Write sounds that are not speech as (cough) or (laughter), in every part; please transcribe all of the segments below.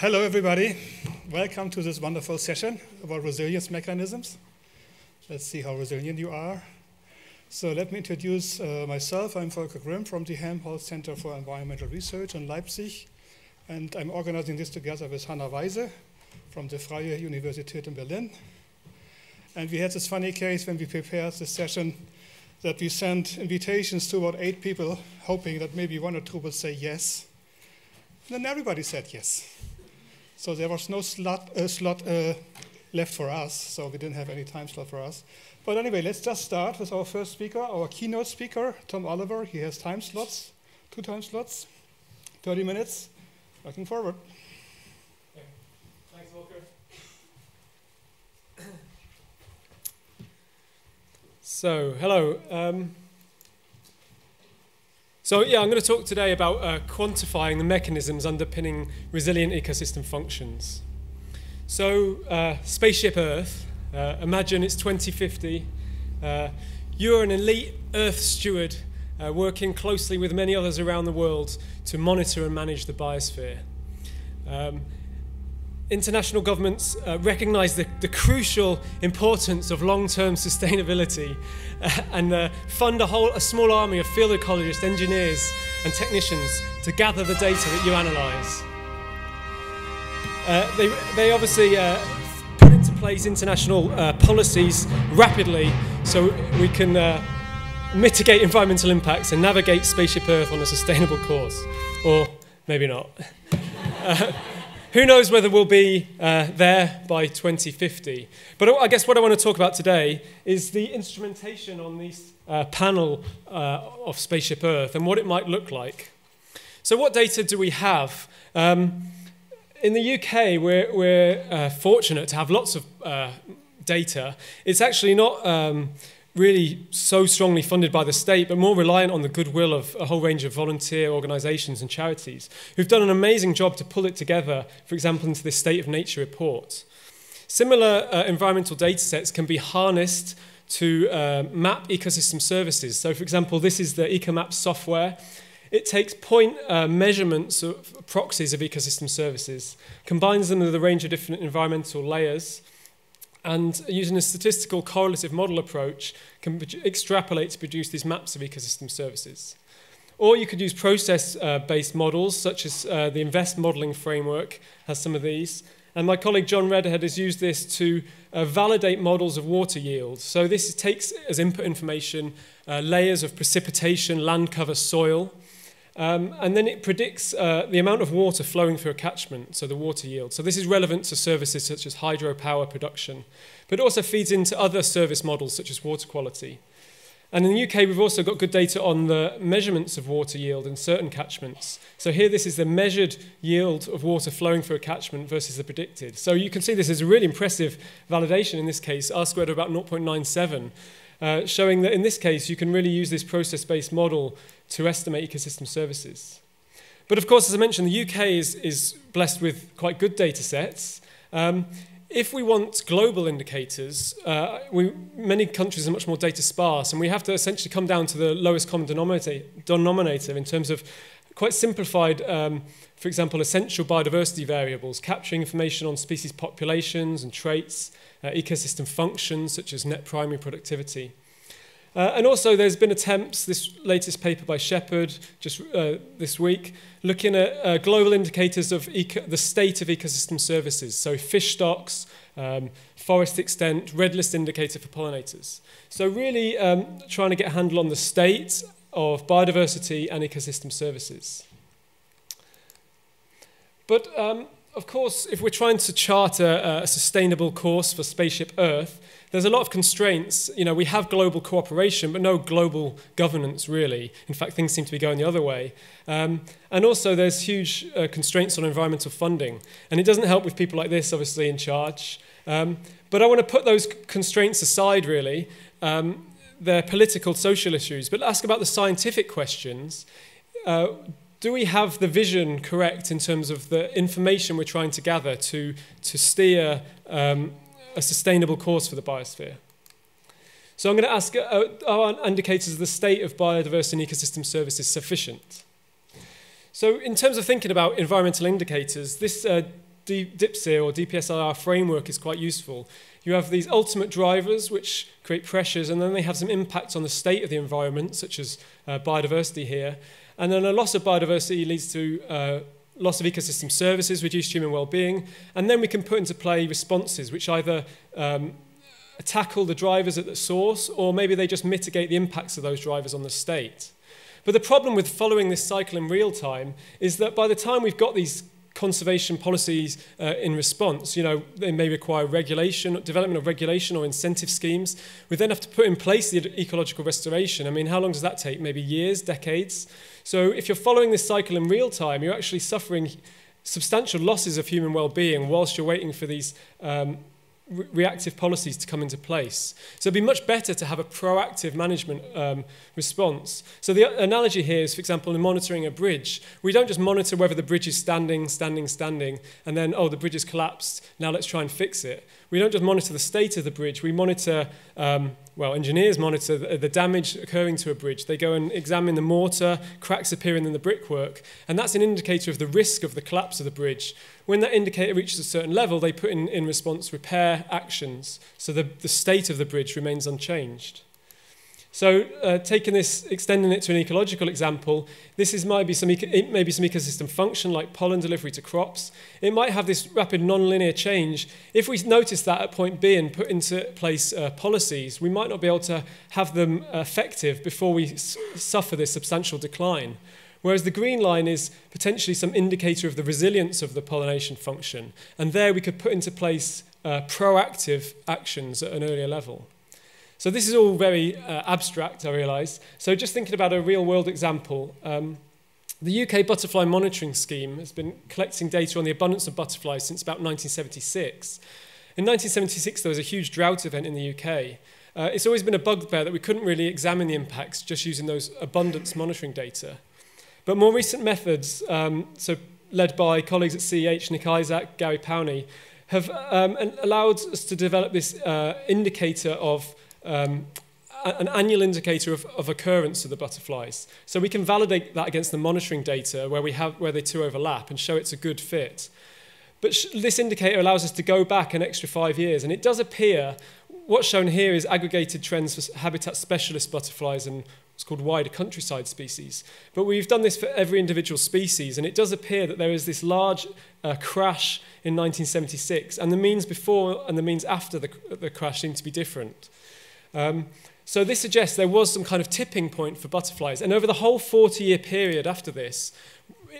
Hello, everybody. Welcome to this wonderful session about resilience mechanisms. Let's see how resilient you are. So let me introduce uh, myself. I'm Volker Grimm from the Helmholtz Center for Environmental Research in Leipzig, and I'm organizing this together with Hanna Weise from the Freie Universität in Berlin. And we had this funny case when we prepared this session that we sent invitations to about eight people, hoping that maybe one or two would say yes. And then everybody said yes. So there was no slot, uh, slot uh, left for us, so we didn't have any time slot for us. But anyway, let's just start with our first speaker, our keynote speaker, Tom Oliver. He has time slots, two time slots, 30 minutes. Looking forward. Thanks, Volker. (coughs) So, hello. Um, so, yeah, I'm going to talk today about uh, quantifying the mechanisms underpinning resilient ecosystem functions. So, uh, Spaceship Earth, uh, imagine it's 2050. Uh, you're an elite Earth steward uh, working closely with many others around the world to monitor and manage the biosphere. Um, international governments uh, recognize the, the, crucial importance of long-term sustainability (laughs) uh, and uh, fund a whole a small army of field ecologists, engineers and technicians to gather the data that you analyze. Uh, they, they obviously uh, put into place international uh, policies rapidly so we can mitigate environmental impacts and navigate spaceship Earth on a sustainable course. Or maybe not. (laughs) Who knows whether we'll be uh, there by 2050? But I guess what I want to talk about today is the instrumentation on this uh, panel uh, of Spaceship Earth and what it might look like. So, what data do we have? Um, in the UK, we're, we're uh, fortunate to have lots of uh, data. It's actually not. Um, really so strongly funded by the state, but more reliant on the goodwill of a whole range of volunteer organisations and charities who've done an amazing job to pull it together, for example, into this State of Nature report. Similar uh, environmental data sets can be harnessed to uh, map ecosystem services. So, for example, this is the EcoMap software. It takes point uh, measurements of proxies of ecosystem services, combines them with a range of different environmental layers, and using a statistical correlative model approach can extrapolate to produce these maps of ecosystem services. Or you could use process-based uh, models, such as uh, the INVEST modeling framework has some of these. And my colleague John Redhead has used this to uh, validate models of water yield. So this takes as input information uh, layers of precipitation, land cover, soil, Um, and then it predicts uh, the amount of water flowing through a catchment, so the water yield. So this is relevant to services such as hydropower production, but also feeds into other service models such as water quality. And in the UK, we've also got good data on the measurements of water yield in certain catchments. So here, this is the measured yield of water flowing through a catchment versus the predicted. So you can see this is a really impressive validation in this case, R squared of about 0.97, uh, showing that in this case, you can really use this process-based model to estimate ecosystem services. But of course, as I mentioned, the UK is, is blessed with quite good data sets. Um, if we want global indicators, uh, we, many countries are much more data sparse, and we have to essentially come down to the lowest common denominator, denominator in terms of quite simplified, um, for example, essential biodiversity variables, capturing information on species populations and traits, uh, ecosystem functions such as net primary productivity. Uh, and also there's been attempts, this latest paper by Shepherd just uh, this week, looking at uh, global indicators of the state of ecosystem services, so fish stocks, um, forest extent, red list indicator for pollinators. So really um, trying to get a handle on the state of biodiversity and ecosystem services. But um, of course, if we're trying to chart a, a, sustainable course for Spaceship Earth, there's a lot of constraints. You know, we have global cooperation, but no global governance, really. In fact, things seem to be going the other way. Um, and also, there's huge uh, constraints on environmental funding. And it doesn't help with people like this, obviously, in charge. Um, but I want to put those constraints aside, really. Um, they're political, social issues, but ask about the scientific questions. Uh, do we have the vision correct in terms of the information we're trying to gather to, to steer um, a sustainable course for the biosphere? So I'm going to ask, uh, are indicators of the state of biodiversity and ecosystem services sufficient? So in terms of thinking about environmental indicators, this uh, or DPSIR framework is quite useful. You have these ultimate drivers which create pressures, and then they have some impact on the state of the environment, such as uh, biodiversity here. And then a loss of biodiversity leads to uh, loss of ecosystem services, reduced human well-being, and then we can put into play responses which either um, tackle the drivers at the source or maybe they just mitigate the impacts of those drivers on the state. But the problem with following this cycle in real time is that by the time we've got these conservation policies uh, in response. You know, they may require regulation, development of regulation or incentive schemes. We then have to put in place the ecological restoration. I mean, how long does that take? Maybe years, decades? So if you're following this cycle in real time, you're actually suffering substantial losses of human well-being whilst you're waiting for these um, re reactive policies to come into place. So it'd be much better to have a proactive management um, response. So the analogy here is, for example, in monitoring a bridge, we don't just monitor whether the bridge is standing, standing, standing, and then, oh, the bridge has collapsed, now let's try and fix it. We don't just monitor the state of the bridge, we monitor, um, well, engineers monitor the, the damage occurring to a bridge. They go and examine the mortar, cracks appearing in the brickwork, and that's an indicator of the risk of the collapse of the bridge. When that indicator reaches a certain level, they put in, in response repair actions, so the, the state of the bridge remains unchanged. So uh, taking this, extending it to an ecological example, this is maybe some, it may be some ecosystem function like pollen delivery to crops. It might have this rapid non-linear change. If we notice that at point B and put into place uh, policies, we might not be able to have them effective before we suffer this substantial decline. Whereas the green line is potentially some indicator of the resilience of the pollination function. And there we could put into place uh, proactive actions at an earlier level. So this is all very uh, abstract, I realise. So just thinking about a real-world example, um, the UK Butterfly Monitoring Scheme has been collecting data on the abundance of butterflies since about 1976. In 1976, there was a huge drought event in the UK. Uh, it's always been a bugbear that we couldn't really examine the impacts just using those abundance monitoring data. But more recent methods, um, so led by colleagues at CEH, Nick Isaac, Gary Powney, have um, allowed us to develop this uh, indicator of um, an annual indicator of, of occurrence of the butterflies. So we can validate that against the monitoring data where, we have, where the two overlap and show it's a good fit. But this indicator allows us to go back an extra five years, and it does appear, what's shown here is aggregated trends for habitat specialist butterflies and what's called wider countryside species. But we've done this for every individual species, and it does appear that there is this large uh, crash in 1976, and the means before and the means after the, the crash seem to be different. Um, so this suggests there was some kind of tipping point for butterflies. And over the whole 40-year period after this,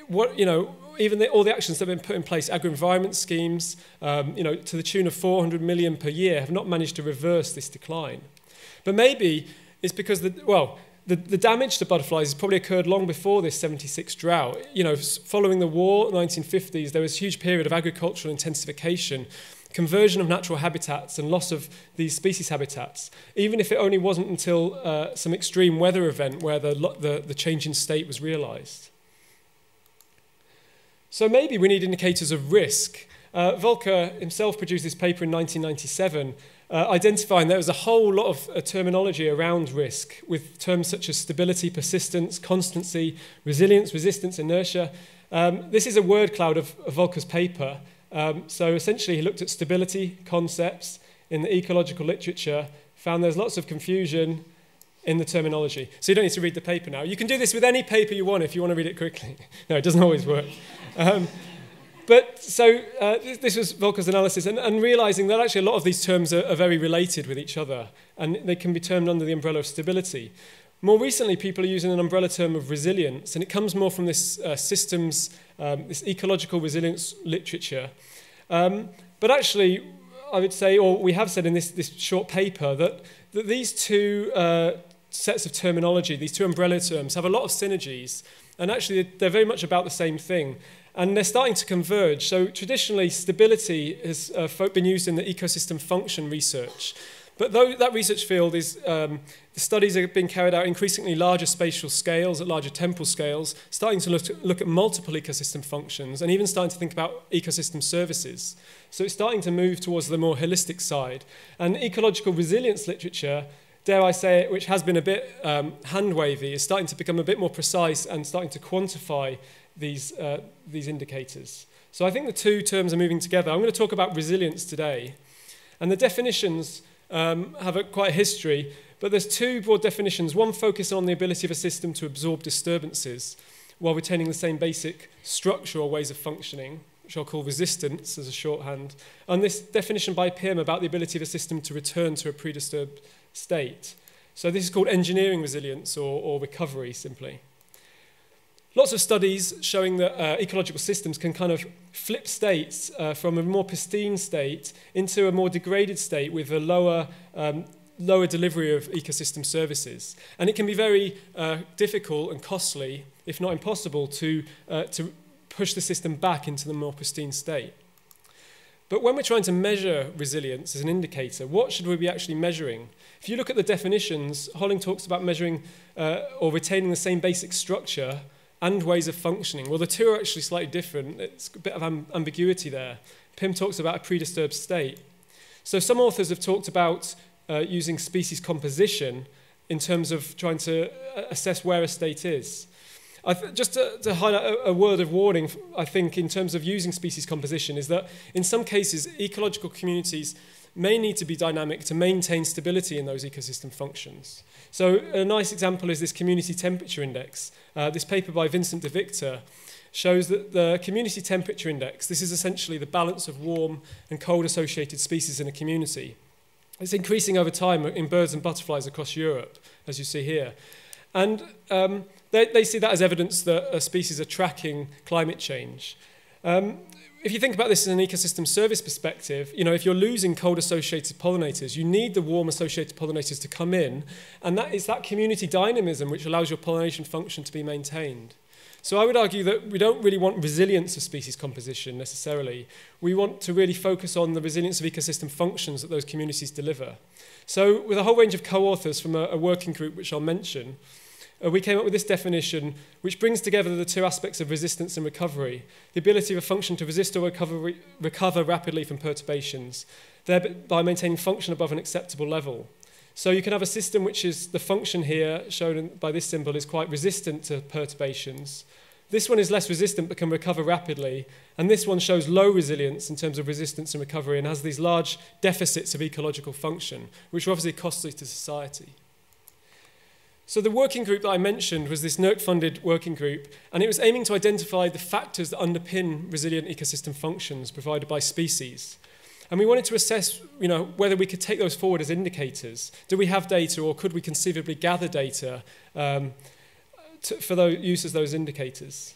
what, you know, even the, all the actions that have been put in place, agro-environment schemes, um, you know, to the tune of 400 million per year, have not managed to reverse this decline. But maybe it's because, the, well, the, the damage to butterflies has probably occurred long before this 76 drought. You know, following the war, 1950s, there was a huge period of agricultural intensification conversion of natural habitats and loss of these species habitats, even if it only wasn't until uh, some extreme weather event where the, the, the change in state was realized. So maybe we need indicators of risk. Uh, himself produced this paper in 1997, uh, identifying there was a whole lot of uh, terminology around risk with terms such as stability, persistence, constancy, resilience, resistance, inertia. Um, this is a word cloud of, of Volker's paper. Um, so essentially, he looked at stability concepts in the ecological literature, found there's lots of confusion in the terminology. So you don't need to read the paper now. You can do this with any paper you want if you want to read it quickly. (laughs) no, it doesn't always work. Um, but so uh, this, this was Volker's analysis, and, and realizing that actually a lot of these terms are, are very related with each other, and they can be termed under the umbrella of stability. More recently, people are using an umbrella term of resilience, and it comes more from this uh, systems, um, this ecological resilience literature. Um, but actually, I would say, or we have said in this, this short paper, that, that these two uh, sets of terminology, these two umbrella terms, have a lot of synergies, and actually they're very much about the same thing. And they're starting to converge. So traditionally, stability has uh, been used in the ecosystem function research. But though that research field is, um, the studies are being carried out increasingly larger spatial scales, at larger temporal scales, starting to look, look at multiple ecosystem functions, and even starting to think about ecosystem services. So it's starting to move towards the more holistic side. And ecological resilience literature, dare I say it, which has been a bit um, hand-wavy, is starting to become a bit more precise and starting to quantify these, uh, these indicators. So I think the two terms are moving together. I'm going to talk about resilience today. And the definitions um, have a, quite a history, but there's two broad definitions. One focuses on the ability of a system to absorb disturbances while retaining the same basic structure or ways of functioning, which I'll call resistance as a shorthand. And this definition by Pym about the ability of a system to return to a pre-disturbed state. So this is called engineering resilience or, or recovery simply lots of studies showing that uh, ecological systems can kind of flip states uh, from a more pristine state into a more degraded state with a lower um, lower delivery of ecosystem services. And it can be very uh, difficult and costly, if not impossible, to, uh, to push the system back into the more pristine state. But when we're trying to measure resilience as an indicator, what should we be actually measuring? If you look at the definitions, Holling talks about measuring uh, or retaining the same basic structure and ways of functioning. Well, the two are actually slightly different. It's a bit of amb ambiguity there. Pimm talks about a pre-disturbed state. So some authors have talked about uh, using species composition in terms of trying to uh, assess where a state is. just to, to highlight a, a word of warning, I think, in terms of using species composition, is that in some cases, ecological communities may need to be dynamic to maintain stability in those ecosystem functions. So a nice example is this community temperature index. Uh, this paper by Vincent de Victor shows that the community temperature index, this is essentially the balance of warm and cold associated species in a community. It's increasing over time in birds and butterflies across Europe, as you see here. And um, they, they see that as evidence that uh, species are tracking climate change. Um, if you think about this in an ecosystem service perspective, you know, if you're losing cold associated pollinators, you need the warm associated pollinators to come in. And that is that community dynamism which allows your pollination function to be maintained. So I would argue that we don't really want resilience of species composition necessarily. We want to really focus on the resilience of ecosystem functions that those communities deliver. So with a whole range of co-authors from a, a working group which I'll mention, uh, we came up with this definition, which brings together the two aspects of resistance and recovery the ability of a function to resist or recover, re recover rapidly from perturbations, thereby maintaining function above an acceptable level. So you can have a system which is the function here, shown by this symbol, is quite resistant to perturbations. This one is less resistant but can recover rapidly, and this one shows low resilience in terms of resistance and recovery and has these large deficits of ecological function, which are obviously costly to society. So the working group that I mentioned was this NERC-funded working group, and it was aiming to identify the factors that underpin resilient ecosystem functions provided by species. And we wanted to assess you know, whether we could take those forward as indicators. Do we have data, or could we conceivably gather data um, to, for those, use as those indicators?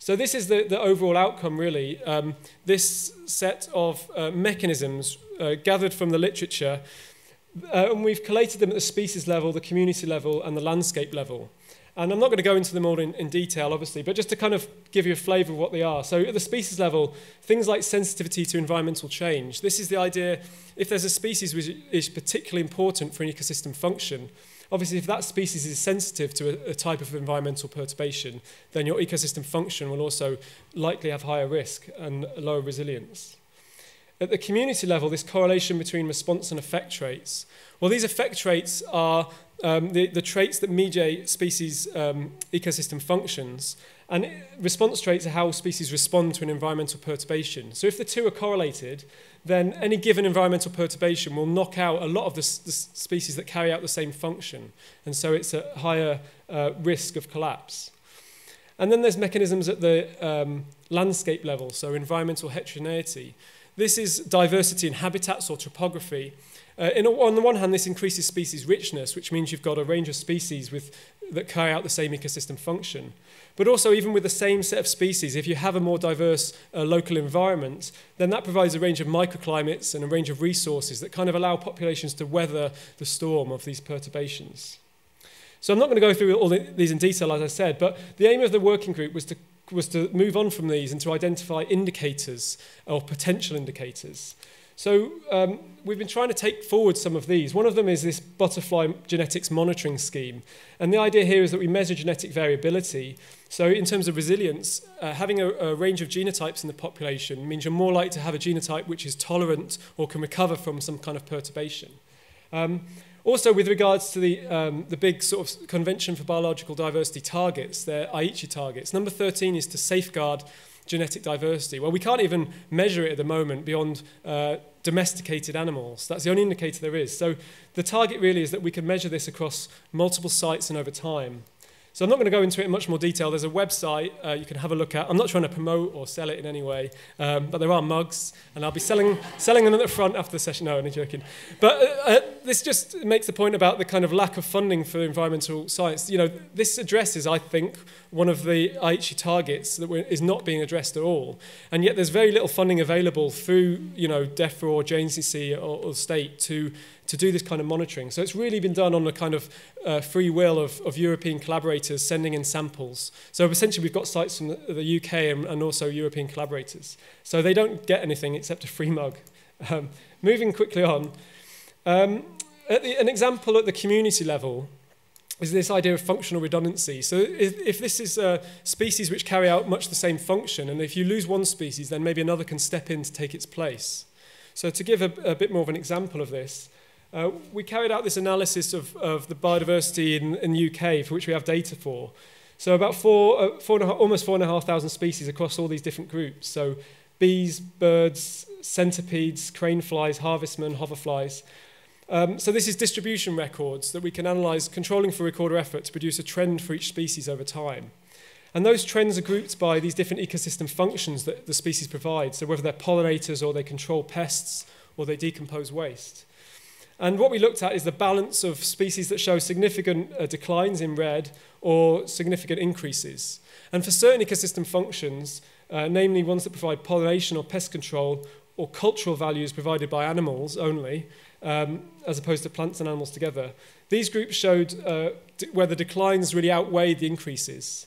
So this is the, the overall outcome, really. Um, this set of uh, mechanisms uh, gathered from the literature Uh, and we've collated them at the species level, the community level, and the landscape level. And I'm not going to go into them all in, in detail, obviously, but just to kind of give you a flavour of what they are. So at the species level, things like sensitivity to environmental change. This is the idea, if there's a species which is particularly important for an ecosystem function, obviously if that species is sensitive to a, a type of environmental perturbation, then your ecosystem function will also likely have higher risk and lower resilience. At the community level, this correlation between response and effect traits. Well, these effect traits are um, the, the traits that mediate species um, ecosystem functions. And response traits are how species respond to an environmental perturbation. So if the two are correlated, then any given environmental perturbation will knock out a lot of the, the species that carry out the same function. And so it's a higher uh, risk of collapse. And then there's mechanisms at the um, landscape level, so environmental heterogeneity. This is diversity in habitats or topography. Uh, in, on the one hand, this increases species richness, which means you've got a range of species with, that carry out the same ecosystem function. But also, even with the same set of species, if you have a more diverse uh, local environment, then that provides a range of microclimates and a range of resources that kind of allow populations to weather the storm of these perturbations. So I'm not going to go through all the, these in detail, as I said, but the aim of the working group was to was to move on from these and to identify indicators or potential indicators. So um, we've been trying to take forward some of these. One of them is this butterfly genetics monitoring scheme. And the idea here is that we measure genetic variability. So in terms of resilience, uh, having a, a range of genotypes in the population means you're more likely to have a genotype which is tolerant or can recover from some kind of perturbation. Um, Also, with regards to the, um, the big sort of Convention for Biological Diversity targets, their Aichi targets, number 13 is to safeguard genetic diversity. Well, we can't even measure it at the moment beyond uh, domesticated animals. That's the only indicator there is. So the target really is that we can measure this across multiple sites and over time. So I'm not going to go into it in much more detail. There's a website uh, you can have a look at. I'm not trying to promote or sell it in any way, um, but there are mugs, and I'll be selling, selling them at the front after the session. No, I'm only joking. But uh, uh, this just makes the point about the kind of lack of funding for environmental science. You know, this addresses, I think, one of the Aichi targets that is not being addressed at all. And yet there's very little funding available through, you know, DEFRA or JNCC or, or state to to do this kind of monitoring. So it's really been done on the kind of uh, free will of, of European collaborators sending in samples. So essentially we've got sites from the, UK and, and also European collaborators. So they don't get anything except a free mug. (laughs) Um, moving quickly on, um, the, an example at the community level is this idea of functional redundancy. So if, if this is a species which carry out much the same function, and if you lose one species, then maybe another can step in to take its place. So to give a, a bit more of an example of this, uh, we carried out this analysis of, of the biodiversity in, in the UK, for which we have data for. So about four, uh, four and a half, almost four and a half thousand species across all these different groups. So bees, birds, centipedes, crane flies, harvestmen, hoverflies. Um, so this is distribution records that we can analyse, controlling for recorder effort to produce a trend for each species over time. And those trends are grouped by these different ecosystem functions that the species provide. So whether they're pollinators or they control pests or they decompose waste. And what we looked at is the balance of species that show significant uh, declines in red or significant increases. And for certain ecosystem functions, uh, namely ones that provide pollination or pest control or cultural values provided by animals only, um, as opposed to plants and animals together, these groups showed uh, where the declines really outweighed the increases.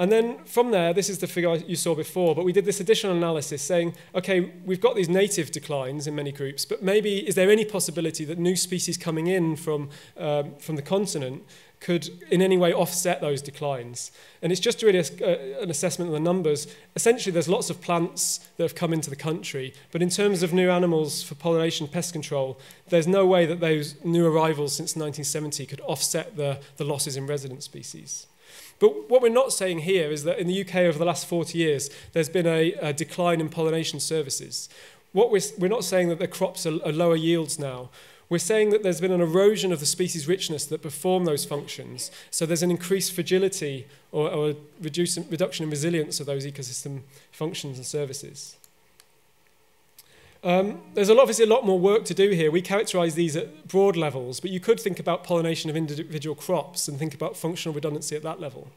And then from there, this is the figure you saw before, but we did this additional analysis saying, okay, we've got these native declines in many groups, but maybe is there any possibility that new species coming in from, um, from the continent could in any way offset those declines. And it's just really a, uh, an assessment of the numbers. Essentially, there's lots of plants that have come into the country, but in terms of new animals for pollination pest control, there's no way that those new arrivals since 1970 could offset the, the losses in resident species. But what we're not saying here is that in the UK over the last 40 years, there's been a, a decline in pollination services. What we're, we're not saying that the crops are, are lower yields now. We're saying that there's been an erosion of the species richness that perform those functions. So there's an increased fragility or, or a reduce, reduction in resilience of those ecosystem functions and services. Um, there's a lot, obviously a lot more work to do here. We characterize these at broad levels, but you could think about pollination of individual crops and think about functional redundancy at that level.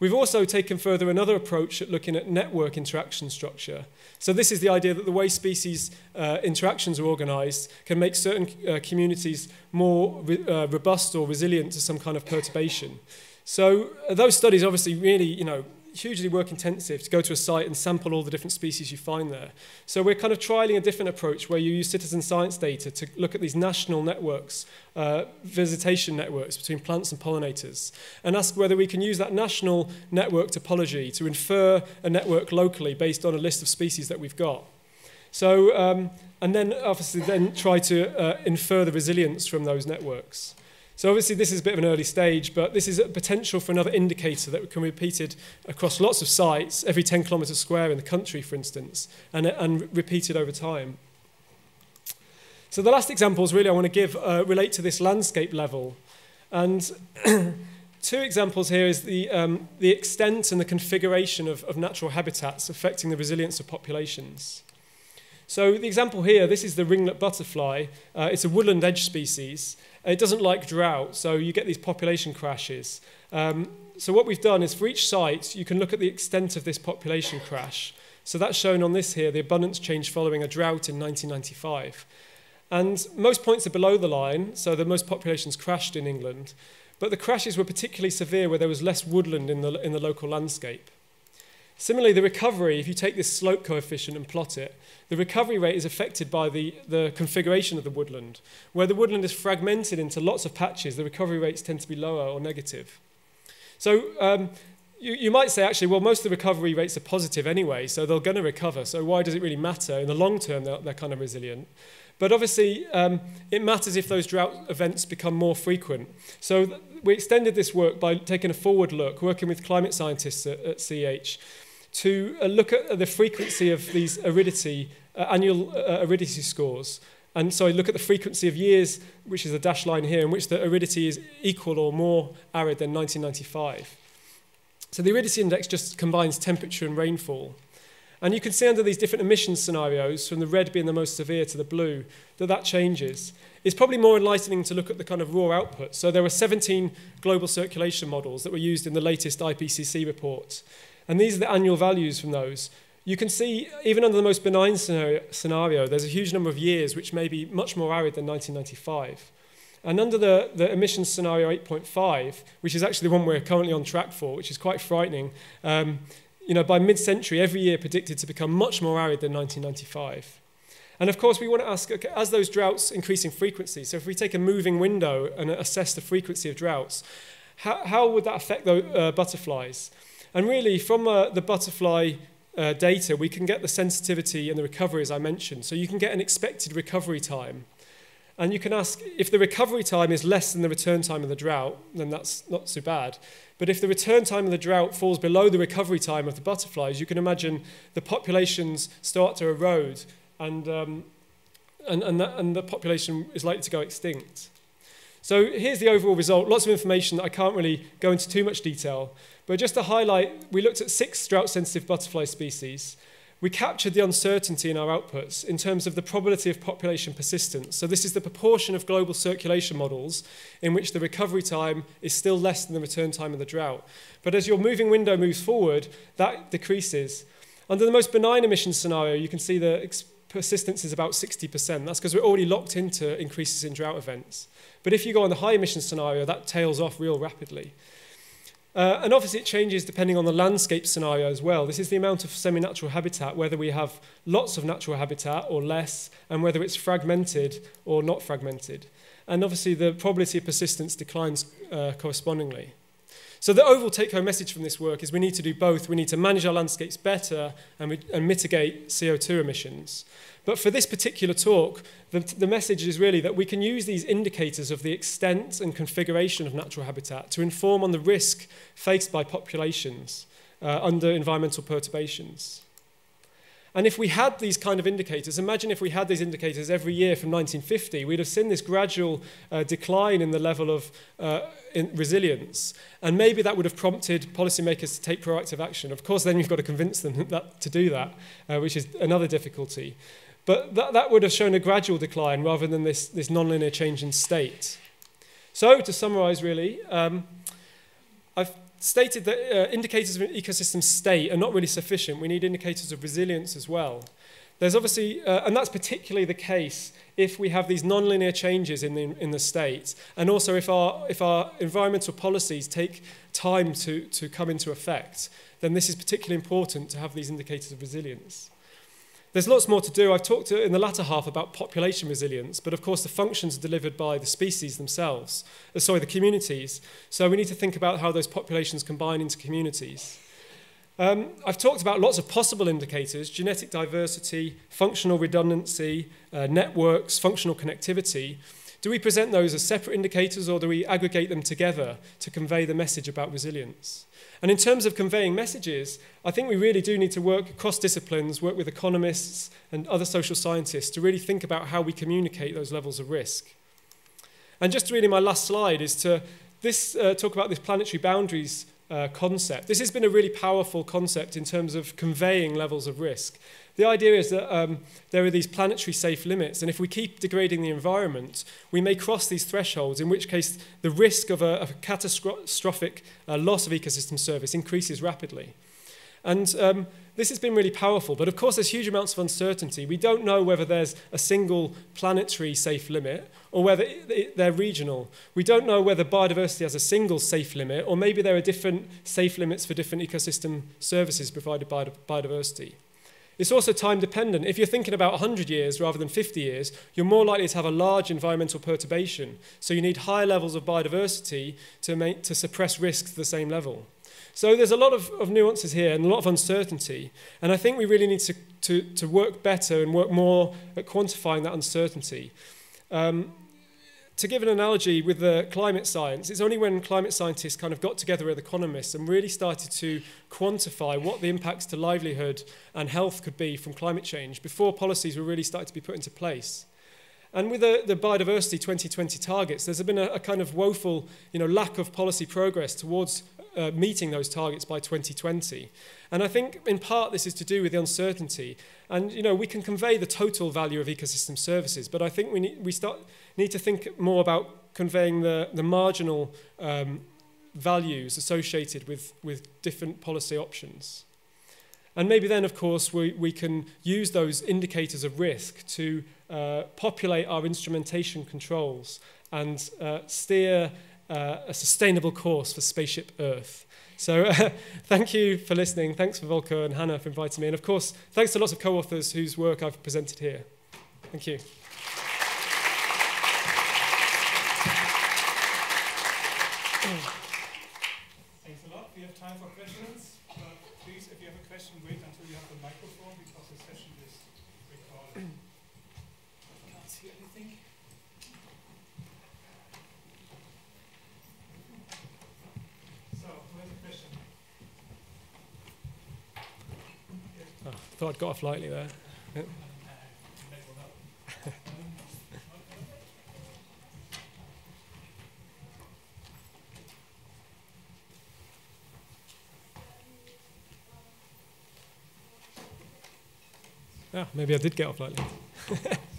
We've also taken further another approach at looking at network interaction structure. So this is the idea that the way species uh, interactions are organized can make certain uh, communities more re uh, robust or resilient to some kind of perturbation. So uh, those studies obviously really, you know, hugely work intensive to go to a site and sample all the different species you find there. So we're kind of trialing a different approach where you use citizen science data to look at these national networks, uh, visitation networks between plants and pollinators, and ask whether we can use that national network topology to infer a network locally based on a list of species that we've got. So, um, and then obviously then try to uh, infer the resilience from those networks. So obviously this is a bit of an early stage, but this is a potential for another indicator that can be repeated across lots of sites, every 10 kilometres square in the country, for instance, and, and repeated over time. So the last examples really I want to give uh, relate to this landscape level. And (clears throat) two examples here is the, um, the extent and the configuration of, of natural habitats affecting the resilience of populations. So the example here, this is the ringlet butterfly. Uh, it's a woodland edge species. It doesn't like drought, so you get these population crashes. Um, so what we've done is for each site, you can look at the extent of this population crash. So that's shown on this here, the abundance change following a drought in 1995. And most points are below the line, so the most populations crashed in England. But the crashes were particularly severe where there was less woodland in the, in the local landscape. Similarly, the recovery, if you take this slope coefficient and plot it, the recovery rate is affected by the, the configuration of the woodland. Where the woodland is fragmented into lots of patches, the recovery rates tend to be lower or negative. So um, you, you might say, actually, well, most of the recovery rates are positive anyway, so they're going to recover, so why does it really matter? In the long term, they're, they're kind of resilient. But obviously, um, it matters if those drought events become more frequent. So we extended this work by taking a forward look, working with climate scientists at, at CH, to uh, look at the frequency of these aridity, uh, annual uh, aridity scores. And so I look at the frequency of years, which is the dashed line here, in which the aridity is equal or more arid than 1995. So the aridity index just combines temperature and rainfall. And you can see under these different emission scenarios, from the red being the most severe to the blue, that that changes. It's probably more enlightening to look at the kind of raw output. So there were 17 global circulation models that were used in the latest IPCC report. And these are the annual values from those. You can see, even under the most benign scenario, there's a huge number of years which may be much more arid than 1995. And under the, the emissions scenario 8.5, which is actually the one we're currently on track for, which is quite frightening, um, you know, by mid-century, every year predicted to become much more arid than 1995. And of course, we want to ask, okay, as those droughts increase in frequency, so if we take a moving window and assess the frequency of droughts, how, how would that affect the uh, butterflies? And really, from uh, the butterfly uh, data, we can get the sensitivity and the recovery, as I mentioned. So you can get an expected recovery time. And you can ask if the recovery time is less than the return time of the drought, then that's not so bad. But if the return time of the drought falls below the recovery time of the butterflies, you can imagine the populations start to erode and, um, and, and, that, and the population is likely to go extinct. So here's the overall result. Lots of information that I can't really go into too much detail. But just to highlight, we looked at six drought-sensitive butterfly species. We captured the uncertainty in our outputs in terms of the probability of population persistence. So this is the proportion of global circulation models in which the recovery time is still less than the return time of the drought. But as your moving window moves forward, that decreases. Under the most benign emission scenario, you can see the persistence is about 60%. That's because we're already locked into increases in drought events. But if you go on the high emission scenario, that tails off real rapidly. Uh, and obviously it changes depending on the landscape scenario as well. This is the amount of semi-natural habitat, whether we have lots of natural habitat or less, and whether it's fragmented or not fragmented. And obviously the probability of persistence declines uh, correspondingly. So the overall take-home message from this work is we need to do both. We need to manage our landscapes better and, we, and mitigate CO2 emissions. But for this particular talk, the, the message is really that we can use these indicators of the extent and configuration of natural habitat to inform on the risk faced by populations uh, under environmental perturbations. And if we had these kind of indicators, imagine if we had these indicators every year from 1950, we'd have seen this gradual uh, decline in the level of uh, resilience. And maybe that would have prompted policymakers to take proactive action. Of course, then you've got to convince them (laughs) that, to do that, uh, which is another difficulty. But that, that would have shown a gradual decline rather than this, this nonlinear change in state. So, to summarize, really, um, I've stated that uh, indicators of an ecosystem state are not really sufficient. We need indicators of resilience as well. There's obviously, uh, and that's particularly the case if we have these nonlinear changes in the, in the state, and also if our, if our environmental policies take time to, to come into effect, then this is particularly important to have these indicators of resilience. There's lots more to do. I've talked in the latter half about population resilience, but of course the functions are delivered by the species themselves, uh, sorry, the communities. So we need to think about how those populations combine into communities. Um, I've talked about lots of possible indicators, genetic diversity, functional redundancy, uh, networks, functional connectivity. Do we present those as separate indicators or do we aggregate them together to convey the message about resilience? And in terms of conveying messages, I think we really do need to work across disciplines, work with economists and other social scientists to really think about how we communicate those levels of risk. And just really my last slide is to this, uh, talk about this planetary boundaries uh, concept. This has been a really powerful concept in terms of conveying levels of risk. The idea is that um, there are these planetary safe limits, and if we keep degrading the environment, we may cross these thresholds, in which case the risk of a, of a catastrophic uh, loss of ecosystem service increases rapidly. And um, this has been really powerful, but of course there's huge amounts of uncertainty. We don't know whether there's a single planetary safe limit or whether they're regional. We don't know whether biodiversity has a single safe limit, or maybe there are different safe limits for different ecosystem services provided by biodiversity. It's also time dependent. If you're thinking about 100 years rather than 50 years, you're more likely to have a large environmental perturbation. So you need higher levels of biodiversity to, make, to suppress risk to the same level. So there's a lot of, of nuances here and a lot of uncertainty. And I think we really need to, to, to work better and work more at quantifying that uncertainty. Um, to give an analogy with the climate science, it's only when climate scientists kind of got together with economists and really started to quantify what the impacts to livelihood and health could be from climate change before policies were really started to be put into place. And with the, the biodiversity 2020 targets, there's been a, a kind of woeful you know, lack of policy progress towards uh, meeting those targets by 2020. And I think in part this is to do with the uncertainty. And you know, we can convey the total value of ecosystem services, but I think we need, we start, need to think more about conveying the, the marginal um, values associated with, with different policy options. And maybe then, of course, we, we can use those indicators of risk to uh, populate our instrumentation controls and uh, steer uh, a sustainable course for Spaceship Earth. So (laughs) uh, thank you for listening. Thanks for Volker and Hannah for inviting me. And of course, thanks to lots of co-authors whose work I've presented here. Thank you. I'd got off lightly there. yeah, (laughs) maybe I did get off lightly. (laughs)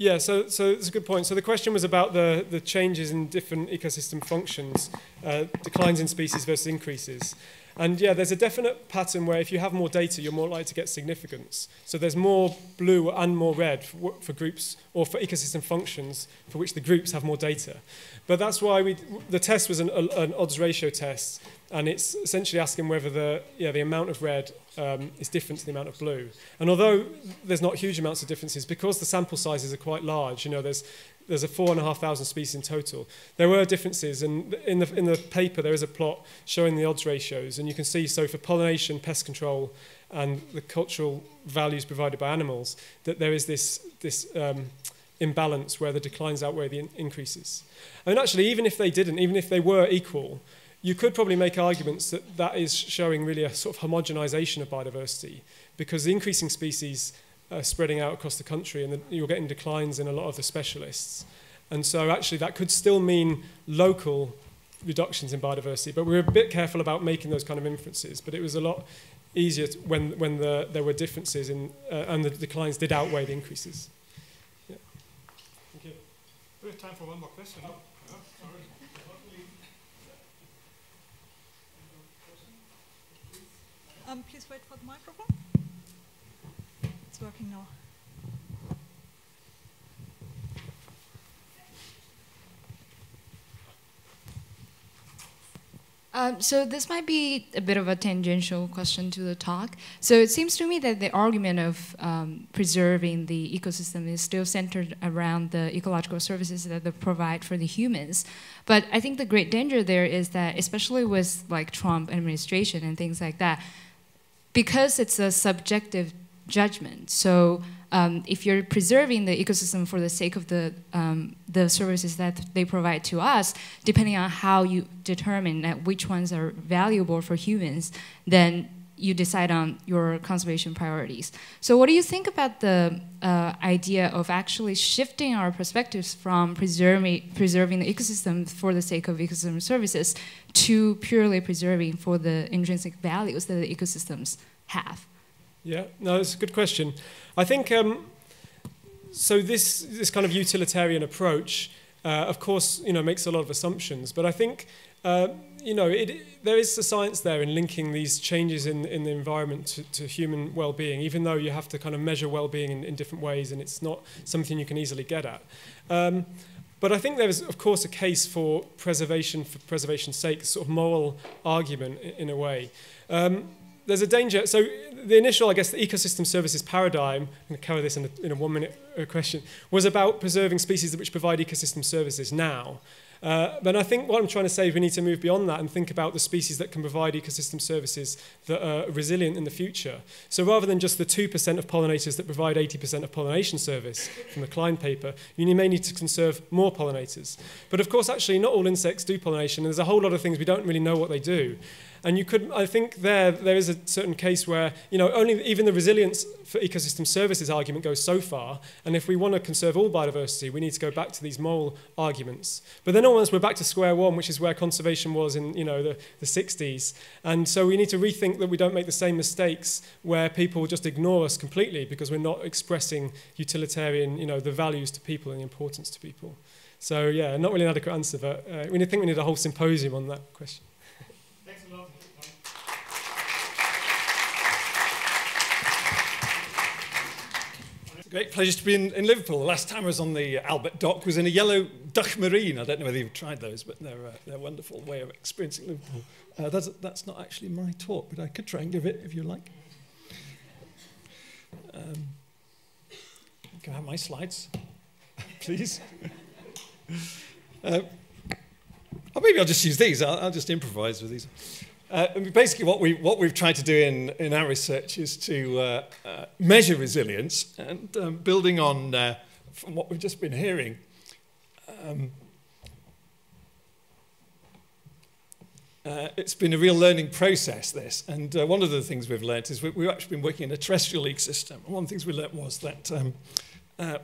Yeah, so, so that's a good point. So the question was about the, the changes in different ecosystem functions, uh, declines in species versus increases. And yeah, there's a definite pattern where if you have more data, you're more likely to get significance. So there's more blue and more red for, for groups or for ecosystem functions for which the groups have more data. But that's why we, the test was an, an odds ratio test and it's essentially asking whether the yeah the amount of red um, is different to the amount of blue. And although there's not huge amounts of differences, because the sample sizes are quite large, you know, there's there's a four and a half thousand species in total. There were differences, and in the in the paper there is a plot showing the odds ratios, and you can see so for pollination, pest control, and the cultural values provided by animals, that there is this this um, imbalance where the declines outweigh the in increases. And actually, even if they didn't, even if they were equal, you could probably make arguments that that is showing really a sort of homogenization of biodiversity because the increasing species are spreading out across the country and the, you're getting declines in a lot of the specialists. And so actually that could still mean local reductions in biodiversity, but we were a bit careful about making those kind of inferences, but it was a lot easier when, when the, there were differences in, uh, and the declines did outweigh the increases. Yeah. Thank you. We have time for one more question. Oh. Um, please wait for the microphone. It's working now. Um, so this might be a bit of a tangential question to the talk. So it seems to me that the argument of um, preserving the ecosystem is still centered around the ecological services that they provide for the humans. But I think the great danger there is that, especially with like Trump administration and things like that, because it's a subjective judgment. So um, if you're preserving the ecosystem for the sake of the, um, the services that they provide to us, depending on how you determine that which ones are valuable for humans, then you decide on your conservation priorities. So what do you think about the uh, idea of actually shifting our perspectives from preserving, preserving the ecosystem for the sake of ecosystem services to purely preserving for the intrinsic values that the ecosystems have? Yeah, no, that's a good question. I think um, so this, this kind of utilitarian approach, uh, of course, you know, makes a lot of assumptions, but I think, uh, you know, it, there is the science there in linking these changes in, in the environment to, to human well-being, even though you have to kind of measure well-being in, in different ways and it's not something you can easily get at. Um, but I think there is, of course, a case for preservation for preservation's sake, sort of moral argument in, in a way. Um, there's a danger. So the initial, I guess, the ecosystem services paradigm, I'm going to cover this in a, in a one-minute uh, question, was about preserving species which provide ecosystem services now. Uh, but I think what I'm trying to say is we need to move beyond that and think about the species that can provide ecosystem services that are resilient in the future. So rather than just the 2% of pollinators that provide 80% of pollination service from the Klein paper, you may need to conserve more pollinators. But of course, actually, not all insects do pollination, and there's a whole lot of things we don't really know what they do. And you could, I think there, there is a certain case where, you know, only even the resilience for ecosystem services argument goes so far. And if we want to conserve all biodiversity, we need to go back to these moral arguments. But then almost we're back to square one, which is where conservation was in, you know, the, the 60s. And so we need to rethink that we don't make the same mistakes where people just ignore us completely because we're not expressing utilitarian, you know, the values to people and the importance to people. So yeah, not really an adequate answer, but uh, we need, think we need a whole symposium on that question. Great pleasure to be in, in Liverpool. The last time I was on the Albert Dock was in a yellow Duckmarine. I don't know whether you've tried those, but they're, uh, they're a wonderful way of experiencing Liverpool. Uh, that's, that's not actually my talk, but I could try and give it if you like. Um, can I have my slides, (laughs) please? uh, or maybe I'll just use these. I'll, I'll just improvise with these. Uh, basically, what, we, what we've tried to do in, in our research is to uh, uh, measure resilience and um, building on uh, from what we've just been hearing. Um, uh, it's been a real learning process, this. And uh, one of the things we've learned is we, have actually been working in a terrestrial ecosystem. And one of the things we learned was that um,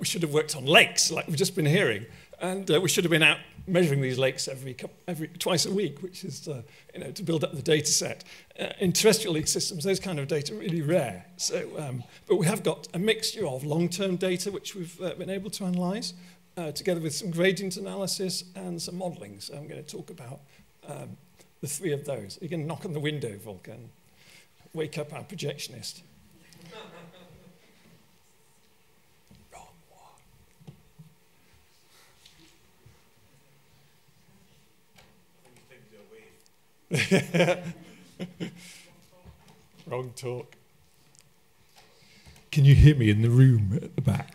we should have worked on lakes, like we've just been hearing. And we should have been out measuring these lakes every, every twice a week, which is uh, you know to build up the data set. Uh, in terrestrial lake systems, those kind of data are really rare. So, um, but we have got a mixture of long-term data which we've uh, been able to analyze, uh, together with some gradient analysis and some modeling. So I'm going to talk about um, the three of those. You can knock on the window, Vulcan. Wake up our projectionist. (laughs) Wrong talk. Can you hear me in the room at the back?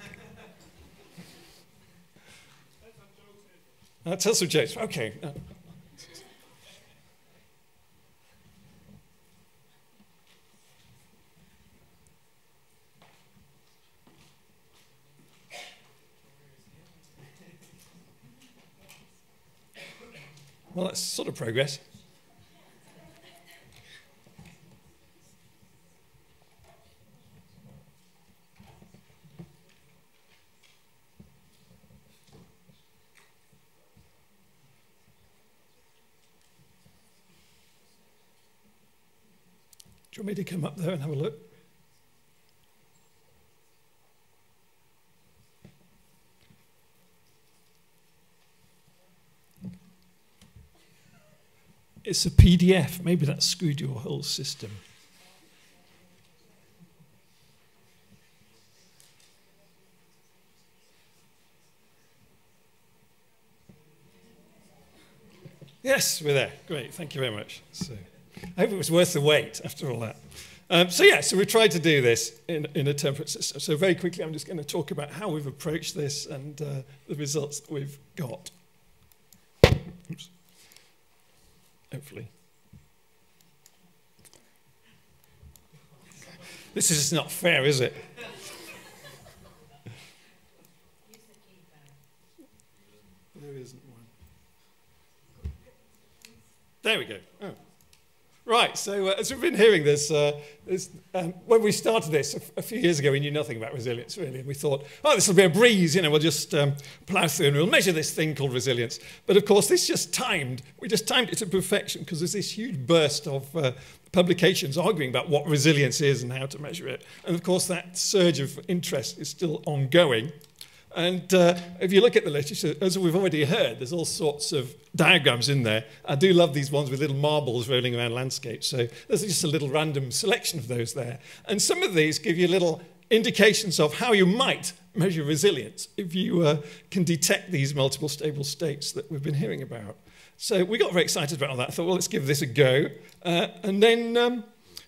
Uh, tell some jokes. Okay. Uh, well, that's sort of progress. Do you want me to come up there and have a look? It's a PDF. Maybe that screwed your whole system. Yes, we're there. Great. Thank you very much. So. I hope it was worth the wait after all that. Um, so yeah, so we've tried to do this in, in a temperate system. So very quickly, I'm just going to talk about how we've approached this and uh, the results that we've got. Oops. Hopefully. This is just not fair, is it? there isn't one. There we go. Oh. Right, so uh, as we've been hearing this, uh, this um, when we started this a, few years ago, we knew nothing about resilience really, and we thought, oh, this will be a breeze, you know, we'll just um, plough through and we'll measure this thing called resilience. But of course, this just timed, we just timed it to perfection because there's this huge burst of uh, publications arguing about what resilience is and how to measure it. And of course, that surge of interest is still ongoing. And uh, if you look at the literature, as we've already heard, there's all sorts of diagrams in there. I do love these ones with little marbles rolling around landscapes. So there's just a little random selection of those there. And some of these give you little indications of how you might measure resilience if you uh, can detect these multiple stable states that we've been hearing about. So we got very excited about all that. I thought, well, let's give this a go. Uh, and then um,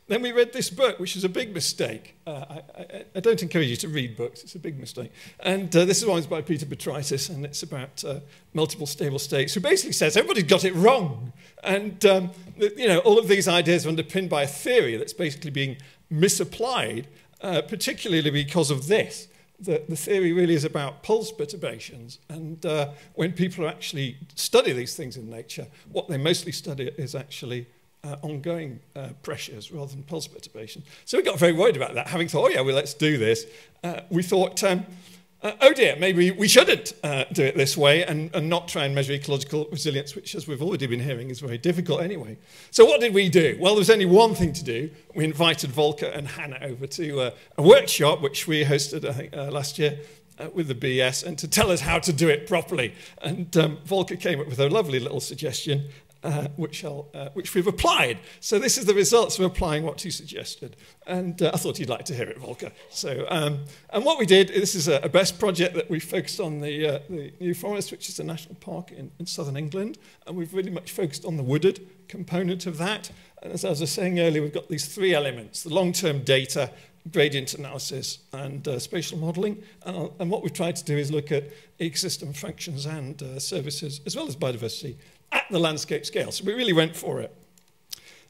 then we read this book, which is a big mistake. Uh, I, I, I, don't encourage you to read books, it's a big mistake. And uh, this is one by Peter Petraitis, and it's about uh, multiple stable states, who basically says everybody's got it wrong. And, um, you know, all of these ideas are underpinned by a theory that's basically being misapplied, uh, particularly because of this. The, the theory really is about pulse perturbations. And uh, when people actually study these things in nature, what they mostly study is actually uh, ongoing uh, pressures rather than pulse perturbation. So we got very worried about that, having thought, oh yeah, well, let's do this. Uh, we thought, um, uh, oh dear, maybe we shouldn't uh, do it this way and, and not try and measure ecological resilience, which, as we've already been hearing, is very difficult anyway. So what did we do? Well, there was only one thing to do. We invited Volker and Hanna over to uh, a workshop, which we hosted, I think, last year uh, with the BES and to tell us how to do it properly. And um, Volker came up with a lovely little suggestion uh, which, uh, which we've applied. So this is the results of applying what you suggested. And uh, I thought you'd like to hear it, Volker. So, um, and what we did, this is a, a BESS project that we focused on the, uh, the New Forest, which is a national park in, in southern England. And we've really much focused on the wooded component of that. And as I was saying earlier, we've got these three elements, the long-term data, gradient analysis and uh, spatial modeling. And, and, what we've tried to do is look at ecosystem functions and uh, services, as well as biodiversity, at the landscape scale. So we really went for it.